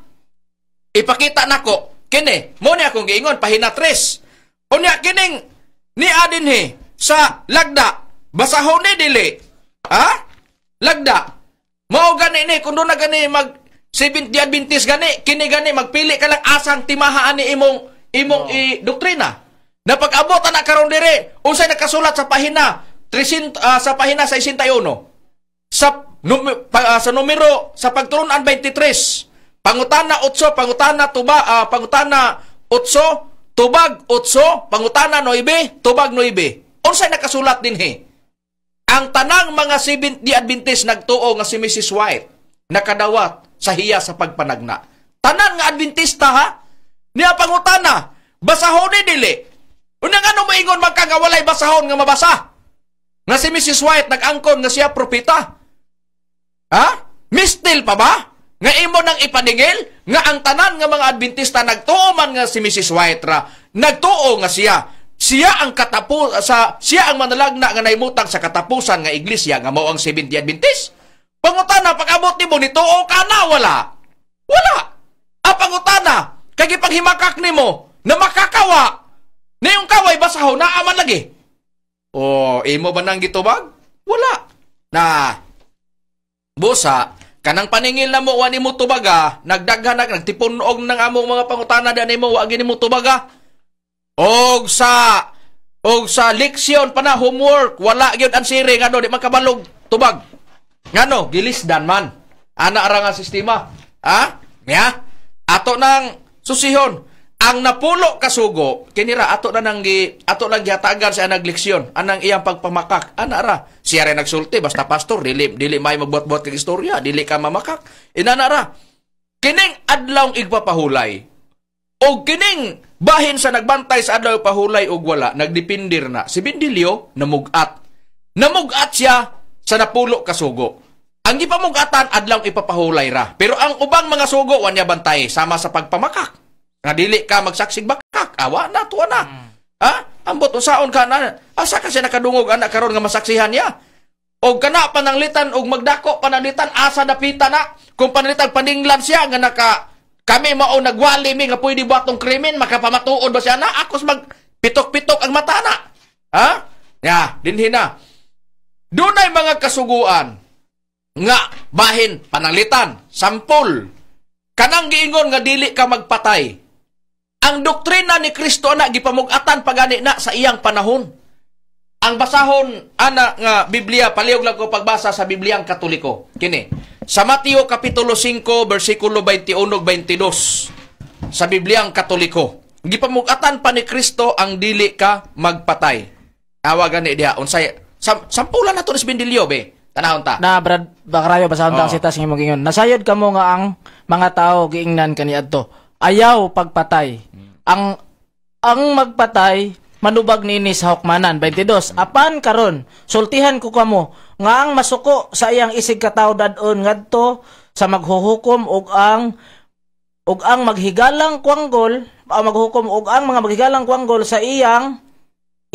Ipakita nako. Kini mo ni akong giingon pahina 3 unya kining ni adin he sa lagda. Basahon ni dili. Ha? Lagda. Mao gani ni kun doon na gani mag 70 Adventist gani kini gani magpili ka lang asang timahaan ni imong imong i doktrina na pag-abot anak karon dire unsay nakasulat sa pahina? 300 ah, sa pahina 61 sa num- pa- ah, sa numero sa pagturunan 23 pangutana 8 pangutana tuba ah, pangutana 8 tubag 8 pangutana 9 tubag 9 unsay nakasulat din he? Ang tanang mga Seventh Day Adventist nagtuo nga si Mrs. White nakadawat sa hiya sa pagpanagna. Tanan nga Adventista ha? Niya pangutana, basahon ni dili. Unang ano maingon man ka nga walay basahon nga mabasa? Nga si Mrs. White nag-angkon nga siya propeta. Ha? Mistil pa ba? Nga imo nang ipaningil nga ang tanan nga mga Adventista nagtuo man nga si Mrs. White ra. Nagtuo nga siya siya ang katapu sa siya ang manalagna nga naimutang sa katapusan nga iglesia nga mao ang Seventh Day Adventist. Pangutana pag-abot nimo nituo ka na wala. Wala. A pangutana kay gipanghimakak nimo na makakawa. Na yung kaway basaho na aman lagi. O imo ba nang gitubag? Wala. Na busa kanang paningil na mo wa nimo tubaga nagdaghan nag nagtipunog ng among mga pangutana da nimo wa gini mo tubaga og sa og sa leksyon pa na homework wala gyud ang siri ngano di man kabalog tubag ngano gilisdan man ana ara nga sistema ha nya ato nang susihon ang napulo kasugo kinira ato na nang gi ato lang gihatagan sa anang leksyon anang iyang pagpamakak. Ana ra siya rin nagsulti basta pastor dili dili may magbuat-buat kag istorya dili ka mamakak. Inana ra kining adlaw igpapahulay o kining bahin sa nagbantay sa adlaw pahulay og wala nagdepindir na. Si Bindilyo namugat. Namugat siya sa napulo ka sugo ang ipamugatan adlaw ipapahulay ra. Pero ang ubang mga sugo wa niya bantay sama sa pagpamakak. Nga dili ka magsaksig bakak awa na tuwa na. Ha? Ambot usaon ka na? Asa ka siya nakadungog anak karon nga masaksihan niya? Og kana pananglitan og magdako pananglitan asa napita na? Kung pananglitan paninglan siya nga naka Kami mao nagwali mi nga pwede ba tong krimen? Makapamatuod ba siya na? Akos mag pitok-pitok ang mata na. Ha? Ya, dinhi na. Dunay mga kasuguan nga bahin pananglitan, sampol. Kanang giingon nga dili ka magpatay. Ang doktrina ni Kristo na gipamugatan pagani na sa iyang panahon. Ang basahon ana nga Biblia palihog lang ko pagbasa sa Bibliang Katoliko. Kini. Sa Mateo kapitulo 5 bersikulo 21 22 sa Bibliang Katoliko. Gipamugatan pa ni Kristo ang dili ka magpatay. Tawagan ni diha unsay sam, sampulan nato ni Bindilyo be. Tanahon ta. Na Brad Bakarayo basahon ta ang sitas nga imong gingon. Nasayod kamo nga ang mga tao giingnan kaniadto. Ayaw pagpatay. Ang ang magpatay manubag nini sa hukmanan 22. Apan karon sultihan ko kamo nga ang masuko sa iyang isig katawo dadon ngadto sa maghuhukom og ang og ang maghigalang kwanggol o maghukom og ang mga maghigalang kwanggol sa iyang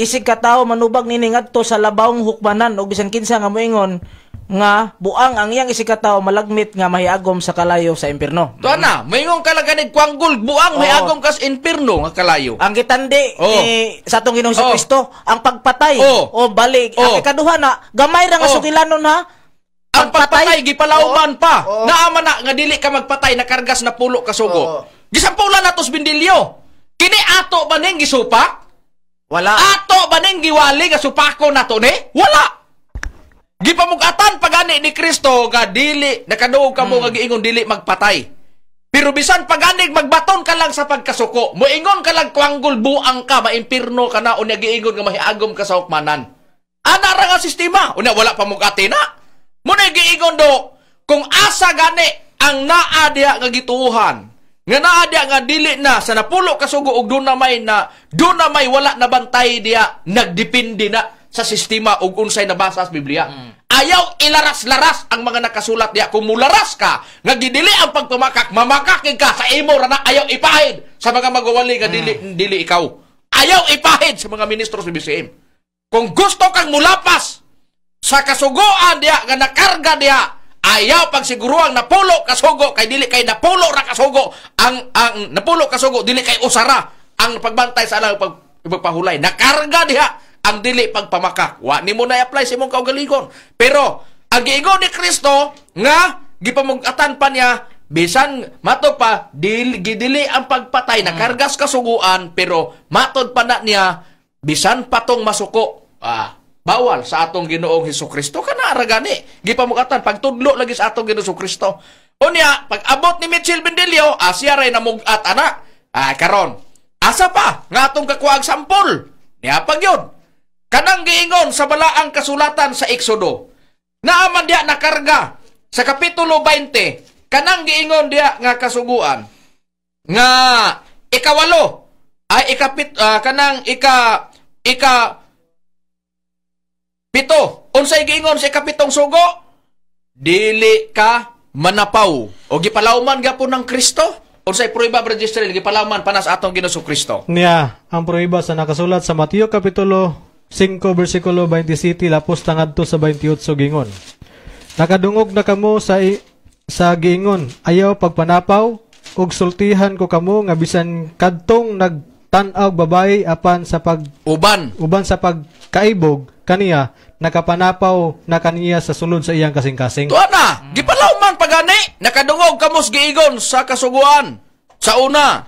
isig katawo manubag nini ngadto sa labawng hukmanan og bisan kinsa nga moingon nga buang ang iyang isig katawo malagmit nga mahiagom sa kalayo sa impierno. Tuwa na, mayroong kalaganig kwanggul, buang Oo. agong kas inferno nga kalayo. Ang gitandi Oo. eh, sa atong Ginoong Oo. Kristo, ang pagpatay o balik. Oo. Ang ikaduha na gamay ra nga Oo. sugilanon ha. Ang pagpatay, gipalauman pa. Oo. Naama na, nga dili ka magpatay, nakargas na pulo ka sugo. Gisampulan na tos bindilyo. Kini ato ba ning gisupak? Wala. Ato ba ning giwali nga supako na to ni? Wala. Gipamugatan pagani ni Kristo nga dili nakaduog ka mo nga giingon dili magpatay. Pero bisan paganig magbaton ka lang sa pagkasuko, moingon ka lang kwanggol buang ka, maimpirno ka na unya giingon nga mahiagom ka sa hukmanan. Ana ra nga sistema, unya wala pa mugati na. Muna giingon do, kung asa gani ang naa diha nga gituuhan, nga naa nga dili na sa napulo kasugo og doon na may na doon na may wala na bantay diha nagdepende na sa sistema ug unsay nabasa sa Biblia. Ayaw ilaras-laras ang mga nakasulat diha kung mularas ka nga gidili ang pagpamakak mamakakig ka sa imo na ayaw ipahid sa mga magwawali nga dili dili ikaw. Ayaw ipahid sa mga ministro sa BCM. Kung gusto kang mulapas sa kasugoan diya nga nakarga diya ayaw pagsiguruang napulo kasugo kay dili kay napulo ra kasugo ang ang napulo kasugo dili kay usara ang pagbantay sa alang pag pagpahulay. Nakarga diha ang dili pagpamakak. Wa nimo na i-apply sa imong kaugalingon pero ang giingon ni Kristo nga gipamugatan pa niya bisan matod pa dili gidili ang pagpatay. Nakargas kasuguan pero matod pa na niya bisan patong masuko. Ah bawal sa atong Ginoong Hesus Kristo kana ra gani. Gipamugatan pagtudlo lagi sa atong Ginoong Kristo unya pag abot ni Mitchell Bendelio asya ray namugat ana. Ah karon. Asa pa? Nga atong kakuag sampol. Niya pag yun kanang giingon sa balaang kasulatan sa Exodo naaman diya nakarga sa kapitulo 20 kanang giingon diya nga kasuguan. Nga ikawalo. Ay ikapit ah, kanang ika ika pito. Unsay giingon sa ikapitong sugo? Dili ka manapaw. O gipalawman gapon ng Kristo? Unsay Brother Israel gipalawman panas atong Ginoo Kristo? Niya, ang proiba sa nakasulat sa Mateo Kapitulo 5, versikulo 27, lapos tangadto sa 28 gingon. Nakadungog na kamo sa i- sa giingon, ayaw pagpanapaw, ug sultihan ko kamo nga bisan kadtong nagtan-aw babae apan sa pag uban. uban sa pagkaibog kaniya nakapanapaw na kaniya sa sulod sa iyang kasing-kasing. tuwa na! Gipalawman pagani nakadungog kamos giigon sa kasuguan. Sa una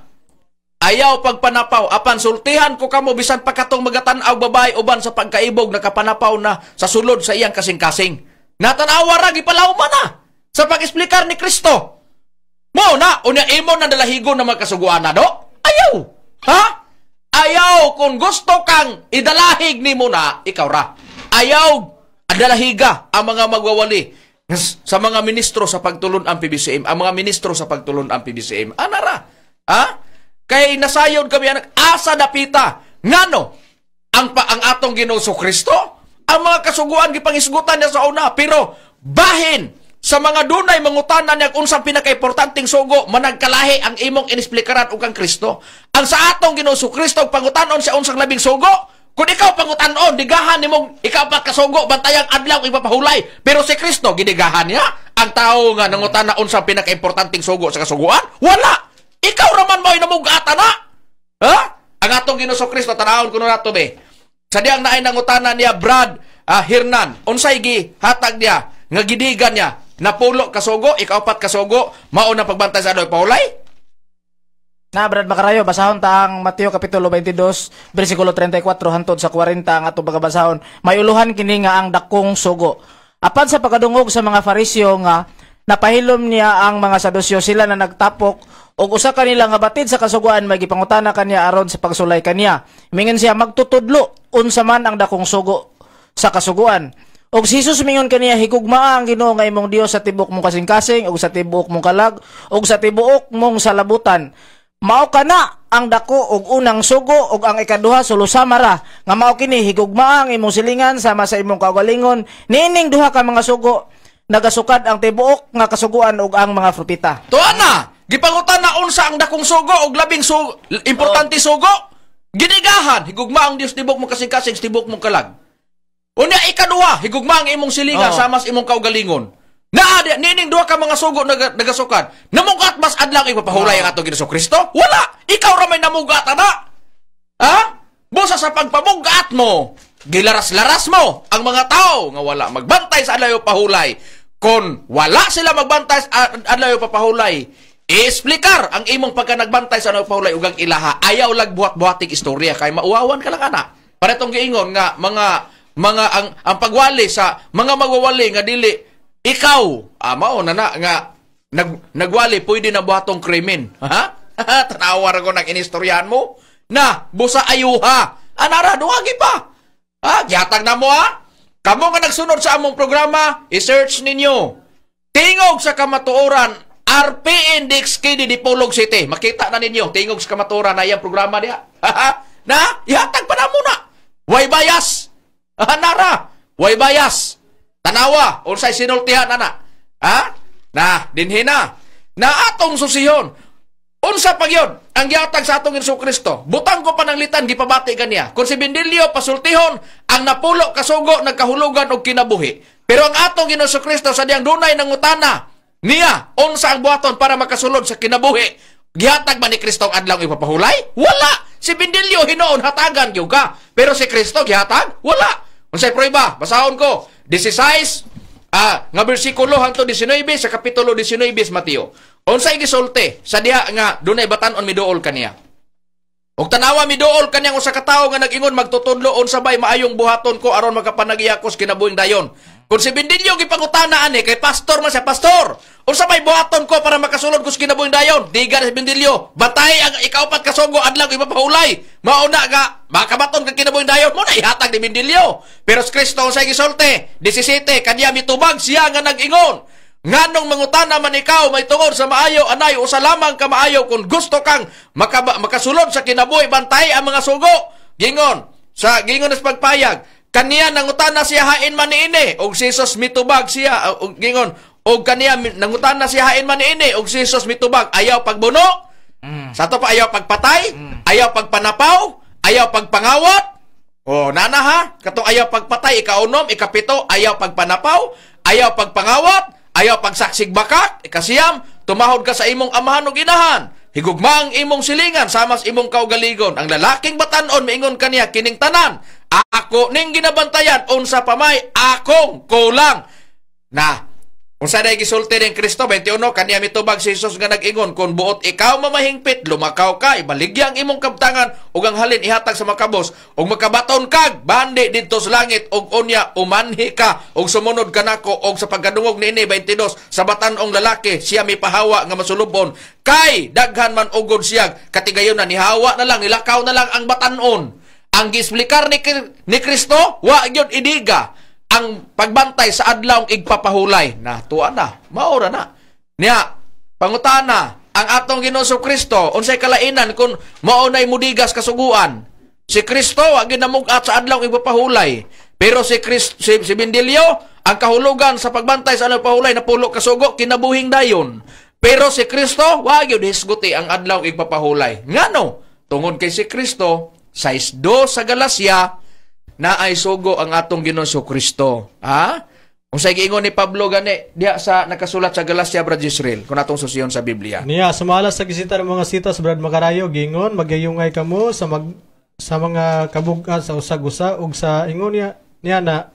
ayaw pagpanapaw. Apan sultihan ko kamo bisan pakatong magatan-aw babae uban sa pagkaibog nakapanapaw na sa sulod sa iyang kasing-kasing. Natanawa ra gipalawman na sa pag-esplikar ni Kristo. Mo na unya imo na dalahigo na magkasuguan na do? Ayaw! Ha ayaw kung gusto kang idalahig nimo na ikaw ra. Ayaw adalahiga ang mga magwawali. Sa mga ministro sa pagtulon ang PBCM ang mga ministro sa pagtulon ang PBCM anara ha? Kay nasayod kami anak asa dapita ngano? Ang pa ang atong Ginoo Kristo ang mga kasuguan gipangisgutan niya sa una pero bahin sa mga dunay mangutanan niya unsang pinakaimportanteng sugo managkalahi ang imong inisplikaran ug kang Kristo ang sa atong Ginoo Kristo pangutanon siya unsang labing sugo kung ikaw pangutanon digahan nimong ikaw pa kasugo bantayang adlaw ipapahulay pero si Kristo gidigahan niya ang tao nga nangutana unsang pinakaimportanteng sugo sa kasuguan wala Ikaw raman mo inamugata na. Ha? Ang atong Ginoo Kristo tanawon kuno nato be. Sa diyang naay nangutana niya Brad ah, Hernan, unsay gi hatag niya nga gidigan niya napulo kasugo, ikaupat kasugo, mao na pagbantay sa adoy paulay? Na Brad Makarayo, basahon ta ang Mateo kapitulo 22, bersikulo 34 hantod sa 40 ang atong pagabasahon. May uluhan kini nga ang dakong sugo. Apan sa pagkadungog sa mga Fariseo nga napahilom niya ang mga Sadusyo sila na nagtapok ug usa kanila nga batid sa kasuguan may gipangutana kaniya aron sa pagsulay kaniya. Mingon siya magtutudlo unsa man ang dakong sugo sa kasuguan. Og si Jesus mingon kaniya higugma ang Ginoo nga imong Dios sa tibok mong kasing-kasing ug sa tibuok mong kalag ug sa tibuok mong salabutan. Mao kana ang dako og unang sugo ug ang ikaduha sulusamara nga mao kini higugma ang imong silingan sama sa imong kaugalingon nining duha ka mga sugo nagasukad ang tibuok nga kasuguan ug ang mga frutita. Tuan na! Gipangutan na unsa ang dakong sugo o labing sugo, importante sugo? Ginigahan, higugma ang Dios tibok mo kasing-kasing, tibok mong kalag. Unya ikaduha, higugma ang imong silingan Oo. sama sa imong kaugalingon. Naa nining duha ka mga sugo naga, nagasukad. Namugat mas adlang ipapahulay ang atong Ginoo Kristo? Wala! Ikaw ra may namugat ana. Ha? Busa sa pagpamugat mo, gilaras-laras mo ang mga tao nga wala magbantay sa adlaw pahulay. Kung wala sila magbantay sa ad- adlaw papahulay, iesplikar ang imong pagka nagbantay sa adlaw pahulay ugang ilaha. Ayaw lag buhat-buhatig istorya kay mauwawan ka lang ana. Paretong giingon nga mga mga ang ang pagwali sa mga magwawali nga dili ikaw ama na na nga nag, nagwali pwede na buhatong krimen. Ha? Tanawa ra ko ng inistoryahan mo. Na, busa ayuha. Anara, duhagi pa. Ha? Gihatag na mo ha? Kamo nga nagsunod sa among programa, i-search ninyo. Tingog sa kamatuoran, RP Index KD Dipolog City. Makita na ninyo, tingog sa kamatuoran na iyang programa niya. na, ihatag pa na muna. Way bias. Anara, way bias. Tanawa, unsay sinultihan ana. Ha? Na, dinhi na. Na atong susihon. Unsa pag yun? Ang gihatag sa atong Hesus Kristo. Butang ko pa ng litan, gipabati kaniya. Kung si Bendilio pasultihon, ang napulo kasugo nagkahulugan og kinabuhi. Pero ang atong Hesus Kristo sa diyang dunay nangutana niya unsa ang buhaton para makasulod sa kinabuhi. Gihatag ba ni Kristo ang adlaw ipapahulay? Wala. Si Bendilio hinoon hatagan gyud ka. Pero si Kristo gihatag? Wala. Unsay prueba? Basahon ko. 16 ah nga bersikulo hangtod 19 sa kapitulo 19 Mateo. Unsay gisulti sa diha nga dunay batan-on miduol kaniya. Og tanawa miduol kaniyang usa ka tawo nga nag-ingon magtutudlo unsa bay maayong buhaton ko aron magapanagiya ko sa kinabuhing dayon. Kung si Bendilio gipangutana ani kay pastor man siya pastor. Unsa may buhaton ko para makasulod ko sa kinabuhing dayon? Diga si Bendilio, batay ang ikaupat ka sugo adlaw ipapahulay. Mauna nga makabaton ka kinabuhing dayon mo na ihatag ni Bendilio. Pero si Kristo unsay gisulti? 17 kaniya mitubag siya nga nag-ingon. Nganong mangutana man ikaw may tungod sa maayo anay usa lamang ka maayo kung gusto kang makaba, makasulod sa kinabuhi bantay ang mga sugo. Gingon sa gingon sa pagpayag kaniya nangutana siya hain man niini og si Jesus mitubag siya og gingon og kaniya mi- nangutana siya hain man niini og si Jesus mitubag ayaw pagbuno. Sa to pa ayaw pagpatay, ayaw pagpanapaw, ayaw pagpangawat, Oh, nana ha? Katong ayaw pagpatay, ikaunom, ikapito, ayaw pagpanapaw, ayaw pagpangawat, ayaw pagsaksig bakak, ikasiyam, tumahod ka sa imong amahan o ginahan. Higugma ang imong silingan, samas imong kaugaligon. Ang lalaking batanon, maingon kaniya, kining tanan. Ako ning ginabantayan, unsa pa may, akong kulang. Na, Unsa day gisulti ning Kristo 21 kaniya mitubag si Jesus nga nag-ingon kung buot ikaw mamahingpit lumakaw ka ibaligya ang imong kabtangan ug ang halin ihatag sa makabos ug makabaton kag bandi didto sa langit ug unya umanhi ka ug sumunod ka nako ug sa pagkadungog niini 22 sa batan-ong lalaki siya mipahawa nga masulubon. Kay daghan man ugod siya katigayon na nihawa na lang nilakaw na lang ang batanon. Ang gisplikar ni, ni Kristo wa gyud idiga ang pagbantay sa adlaw igpapahulay. Na tuwa na. Maura na. Niya pangutana ang atong Ginoo Kristo unsay kalainan kung maunay mudigas kasuguan. Si Kristo wa ginamugat sa adlaw igpapahulay. Pero si Chris, si, si Bendilio ang kahulugan sa pagbantay sa adlaw pahulay na pulo kasugo kinabuhing dayon. Pero si Kristo wa gyud hisguti ang adlaw igpapahulay. Ngano? Tungod kay si Kristo sa isdo sa Galasya na ay sugo ang atong Ginoo Kristo. Ha? Unsay giingon ni Pablo gani diha sa nakasulat sa Galacia Brad Israel kung atong susiyon sa Biblia. Niya, sumalas sa gisita ng mga sitas, Brad Makarayo, gingon, magyayungay kamo sa mag sa mga kabugan sa usag-usa ug sa ingon niya, niya na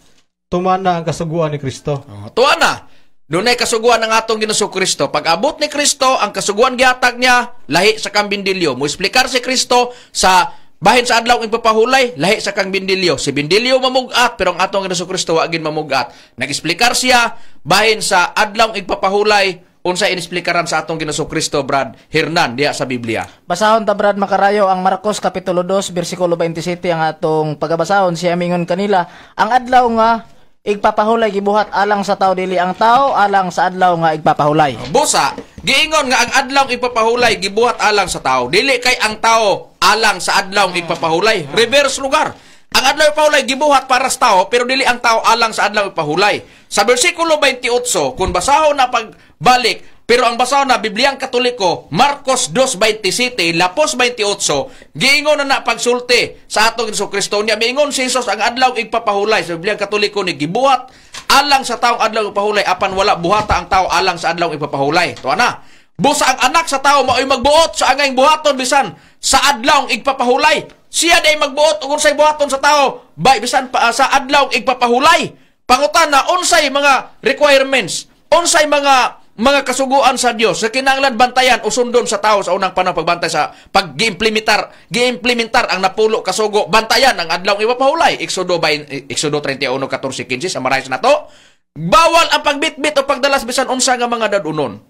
tumana ang kasuguan ni Kristo. Oh, tuwa na. Dunay kasuguan ng atong Ginoong Kristo. Pag abot ni Kristo, ang kasuguan gihatag niya lahi sa kambindilyo. Mo explicar si Kristo sa bahin sa adlaw ng papahulay, lahi sa kang bindilyo. Si bindilyo mamugat, pero ang atong Ginoong Kristo wa gid mamugat. Nag-explicar siya bahin sa adlaw ng papahulay unsa inesplikaran sa atong Ginoong Kristo, Brad Hernan diha sa Biblia. Basahon ta Brad Makarayo ang Marcos kapitulo 2 bersikulo 27 ang atong pagabasahon siya mingon kanila ang adlaw nga igpapahulay gibuhat alang sa tao dili ang tao alang sa adlaw nga igpapahulay. Busa, giingon nga ang adlaw ipapahulay gibuhat alang sa tao. Dili kay ang tao alang sa adlaw ipapahulay. Reverse lugar. Ang adlaw ipahulay gibuhat para sa tao pero dili ang tao alang sa adlaw ipahulay. Sa bersikulo 28, kung basahon na pagbalik pero ang basahon na Bibliang Katoliko, Marcos 2.27, Lapos 28, giingon na na pagsulti sa atong Iso Kristo niya. Miingon si Jesus ang adlaw igpapahulay sa Bibliang Katoliko ni gibuhat alang sa taong adlaw ipahulay apan wala buhata ang tao alang sa adlaw ipapahulay. Tuwa na. Busa ang anak sa tao mao'y magbuot sa angay buhaton bisan sa adlaw igpapahulay. Siya day magbuot ug unsay buhaton sa tao bay bisan pa sa adlaw igpapahulay. Pangutan na unsay mga requirements, unsay mga mga kasuguan sa Dios sa kinahanglan bantayan o sundon sa tao sa unang panahon pagbantay sa pag-giimplementar giimplementar ang napulo kasugo bantayan ang adlaw ipapahulay. Exodo by Exodo 31:14-15 sa marais na to bawal ang pagbitbit o pagdalas bisan unsa nga mga dadunon.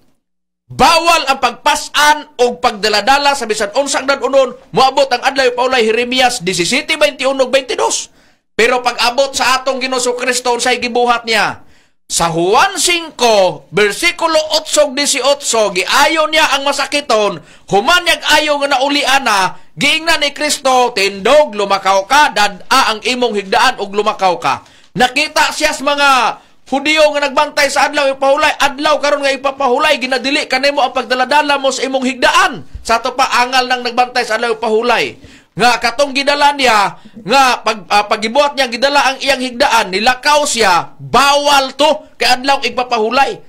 Bawal ang pagpasan o pagdaladala sa bisan unsang dadunon. Moabot ang adlaw ipapahulay. Jeremias 17:21-22 pero pag abot sa atong Ginoo Kristo unsay gibuhat niya sa Juan 5, versikulo 8-18, giayo niya ang masakiton, humanyag ayo nga naulian na, giingnan ni Kristo, tindog, lumakaw ka, dada ang imong higdaan ug lumakaw ka. Nakita siya sa mga Hudiyo nga nagbantay sa adlaw ipahulay, adlaw karon nga ipapahulay, ginadili kanimo ang pagdaladala mo sa imong higdaan. Sa to pa angal nang nagbantay sa adlaw ipahulay nga katong gidala niya nga pag uh, pagibuhat niya gidala ang iyang higdaan nilakaw siya bawal to kay adlaw igpapahulay.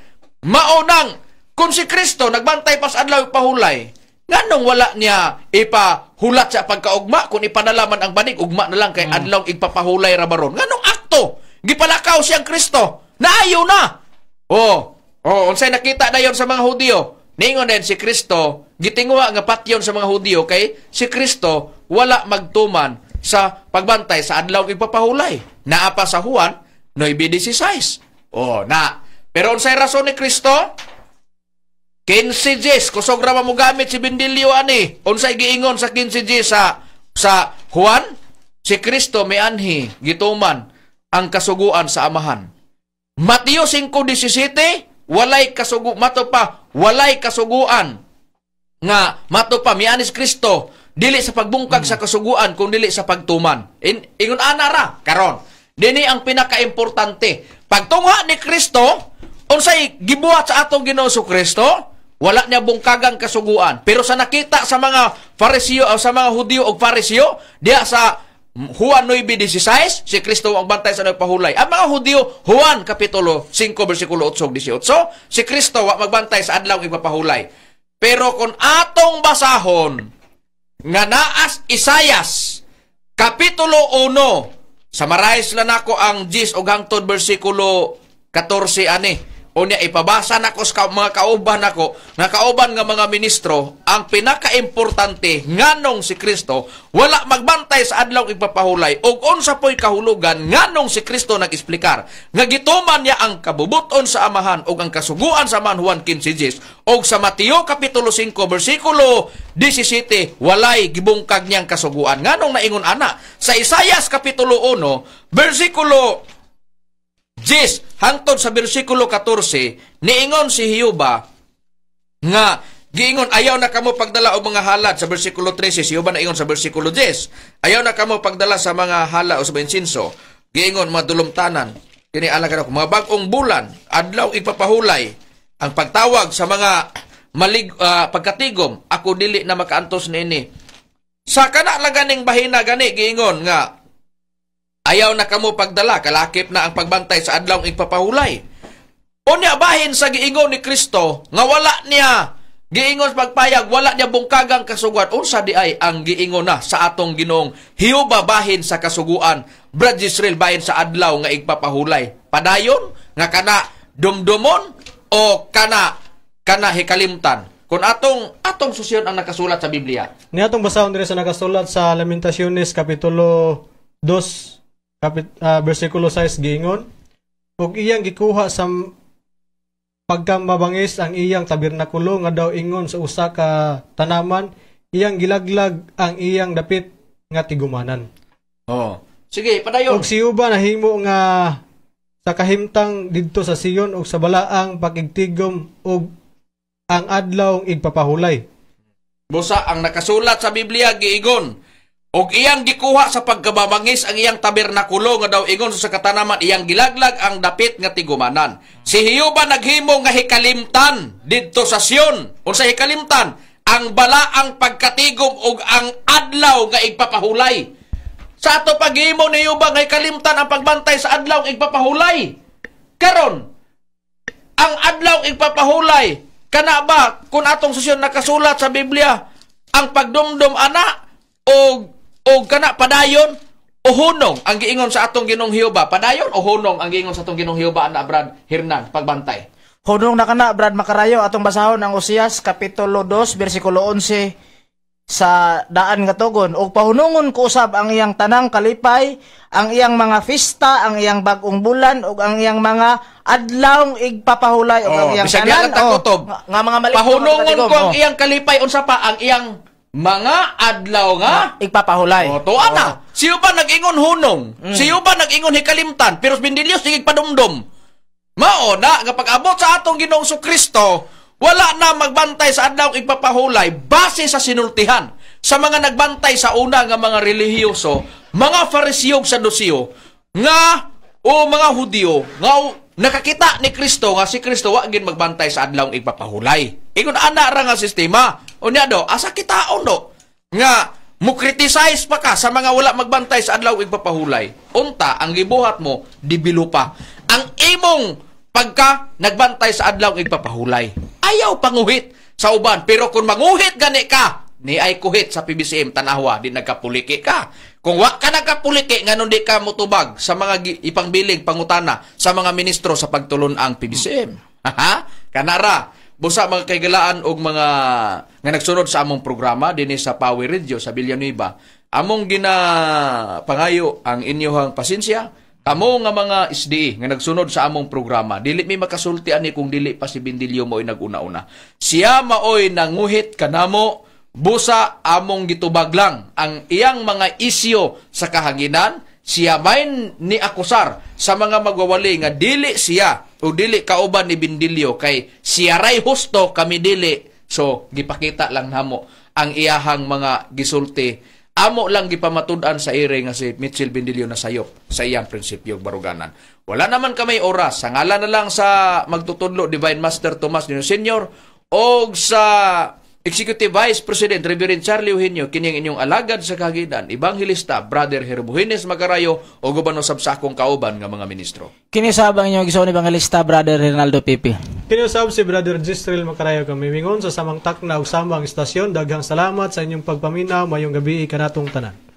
Maunang kung si Kristo nagbantay pas adlaw ipahulay nganong wala niya ipahulat sa pagkaugma kung ipanalaman ang banig ugma na lang kay Hmm. adlaw igpapahulay ra baron. Nganong akto? Gipalakaw siyang Kristo. Naayo na. Oh oh unsay nakita dayon sa mga Hudiyo Ningon din si Kristo, gitinguha nga patyon sa mga Hudiyo kay si Kristo wala magtuman sa pagbantay sa adlaw ipapahulay. Naa pa sa Juan 9:16. Oh, na. Pero unsay rason ni Kristo? 15 Gs, kusog ra mo gamit si Bindilyo ani. Unsay giingon sa 15 Gs sa sa Juan? Si Kristo may anhi gituman ang kasuguan sa amahan. Mateo 5:17 walay kasugu mato pa walay kasuguan. Nga mato pa mianis Kristo dili sa pagbungkag sa kasuguan kung dili sa pagtuman. In, ingon ana ra karon. Dinhi ang pinakaimportante. Pagtungha ni Kristo unsay gibuhat sa atong Ginoo Kristo wala niya bungkagang kasuguan. Pero sa nakita sa mga Fariseo o sa mga Hudiyo o Fariseo diha sa Juan 9.16, si Kristo ang bantay sa nagpahulay. Ang mga Hudyo, Juan Kapitulo 5, versikulo 8-18, si Kristo wa magbantay sa adlaw ipapahulay. Pero kung atong basahon, nga naas Isayas, Kapitulo 1, sa marais lang ako ang 10 o hangtod versikulo 14 ani. O niya, ipabasa na ko sa mga kauban ako, nga kauban nga mga ministro, ang pinaka-importante nganong si Kristo, wala magbantay sa adlaw ipapahulay, o unsa po'y kahulugan, nganong si Kristo nag-explikar, nga gituman niya ang kabubuton sa amahan, o ang kasuguan sa amahan Juan 15 o sa Mateo Kapitulo 5, versikulo 17, walay gibungkag niyang kasuguan. Nganong naingon ana, sa Isayas Kapitulo 1, versikulo 10 hangtod sa bersikulo 14 niingon si Hiyuba nga giingon ayaw na kamo pagdala og mga halad sa bersikulo 13 si Hiyuba naingon sa bersikulo 10 ayaw na kamo pagdala sa mga hala o sa bensinso giingon mga kini ala ka mga bag-ong bulan adlaw ipapahulay ang pagtawag sa mga malig ah, pagkatigom ako dili na makaantos niini sa kana lang ganing bahina gani giingon nga Ayaw na kamo pagdala, kalakip na ang pagbantay sa adlaw igpapahulay. Unya bahin sa giingon ni Kristo nga wala niya. Giingon pagpayag wala niya bungkagang kasuguan. Unsa di ay ang giingon na sa atong Ginoong Hiuba bahin sa kasuguan? Brad Israel bahin sa adlaw nga igpapahulay. Padayon nga kana dumdumon o kana kana hikalimtan? Kung atong atong susyon ang nakasulat sa Biblia. Ni atong basahon diri sa nakasulat sa Lamentaciones kapitulo 2 kapit, ah, bersikulo 6 giingon ug iyang gikuha sa m- pagkamabangis ang iyang tabernakulo nga daw ingon sa usa ka tanaman iyang gilaglag ang iyang dapit nga tigumanan. Oh. Sige padayon. Ug si Uba nahimo nga sa kahimtang didto sa Sion ug sa balaang pakigtigom ug ang adlaw igpapahulay. Busa ang nakasulat sa Biblia giigon og iyang gikuha sa pagkababangis ang iyang tabernakulo nga daw ingon sa katanaman iyang gilaglag ang dapit nga tigumanan. Si Hiyuba naghimo nga hikalimtan didto sa Sion. Unsa hikalimtan? Ang balaang pagkatigom ug ang adlaw nga igpapahulay. Sa ato paghimo ni Hiyuba nga hikalimtan ang pagbantay sa adlaw nga igpapahulay. Karon, ang adlaw igpapahulay kana ba kung atong susyon nakasulat sa Biblia ang pagdumdum ana o o kana padayon o hunong ang giingon sa atong Ginong Hioba padayon o hunong ang giingon sa atong Ginong Hioba ana Brad Hernan pagbantay. Hunong na kana Brad Makarayo atong basahon ang Usias kapitulo 2 bersikulo 11 sa daan nga tugon. Ug pahunungon ko usab ang iyang tanang kalipay ang iyang mga fista ang iyang bag-ong bulan ug ang iyang mga adlaw igpapahulay ug ang Oh, iyang bisag tanan. ang takutob. nga, mga pahunungon ko ang iyang kalipay unsa pa? Ang iyang mga adlaw nga igpapahulay O, tuwa na. Siyo ba nag-ingon hunong? Siyo ba nag-ingon hikalimtan? Pero Bindilyo, sige padumdum. Mao na, nga pag-abot sa atong ginoong Su Kristo, wala na magbantay sa adlaw ipapahulay base sa sinultihan. Sa mga nagbantay sa una nga mga relihiyoso, mga Fariseo sa Dosiyo, nga o mga Hudyo, nga o- nakakita ni Kristo nga si Kristo wa gid magbantay sa adlaw ipapahulay. Ingon ana ra nga sistema. Unya do, asa kita do nga mo criticize pa ka sa mga wala magbantay sa adlaw igpapahulay. Unta ang gibuhat mo dibilo pa. Ang imong pagka nagbantay sa adlaw igpapahulay. Ayaw panguhit sa uban pero kung manguhit gani ka ni ay kuhit sa PBCM tanahwa di nagkapuliki ka. Kung wa ka nagkapuliki nganon di ka mutubag sa mga ipangbiling pangutana sa mga ministro sa pagtulon ang PBCM. Ha? Kanara busa mga kaigalaan og mga nga nagsunod sa among programa dinhi sa Power Radio sa Villanueva. Among gina pangayo ang inyohang pasensya. Kamo nga mga SDE nga nagsunod sa among programa dili mi makasulti ani kung dili pa si Bindilyo mo'y naguna-una. Siya maoy nanguhit kanamo busa among gitubag lang ang iyang mga isyo sa kahanginan. Siya may ni akusar sa mga magwawali nga dili siya o dili kauban ni Bindilyo kay siya ray husto kami dili. So gipakita lang namo ang iyahang mga gisulti. Amo lang gipamatud-an sa ire nga si Mitchell Bindilyo na sayop sa iyang prinsipyo ug baruganan. Wala naman kamay oras. Sa ngalan na lang sa magtutudlo Divine Master Tomas Nino Senior og sa Executive Vice President Reverend Charlie Eugenio kining inyong alagad sa kagidan Evangelista Brother Herbuhines Magarayo o gobano sabsakong kauban nga mga ministro. kini sa abang inyong igsoon evangelista Brother Rinaldo Pipi Kinusab si Brother Gistril Makarayo kami mingon sa samang takna ug samang istasyon. Daghang salamat sa inyong pagpaminaw. Mayong gabi kanatong tanan.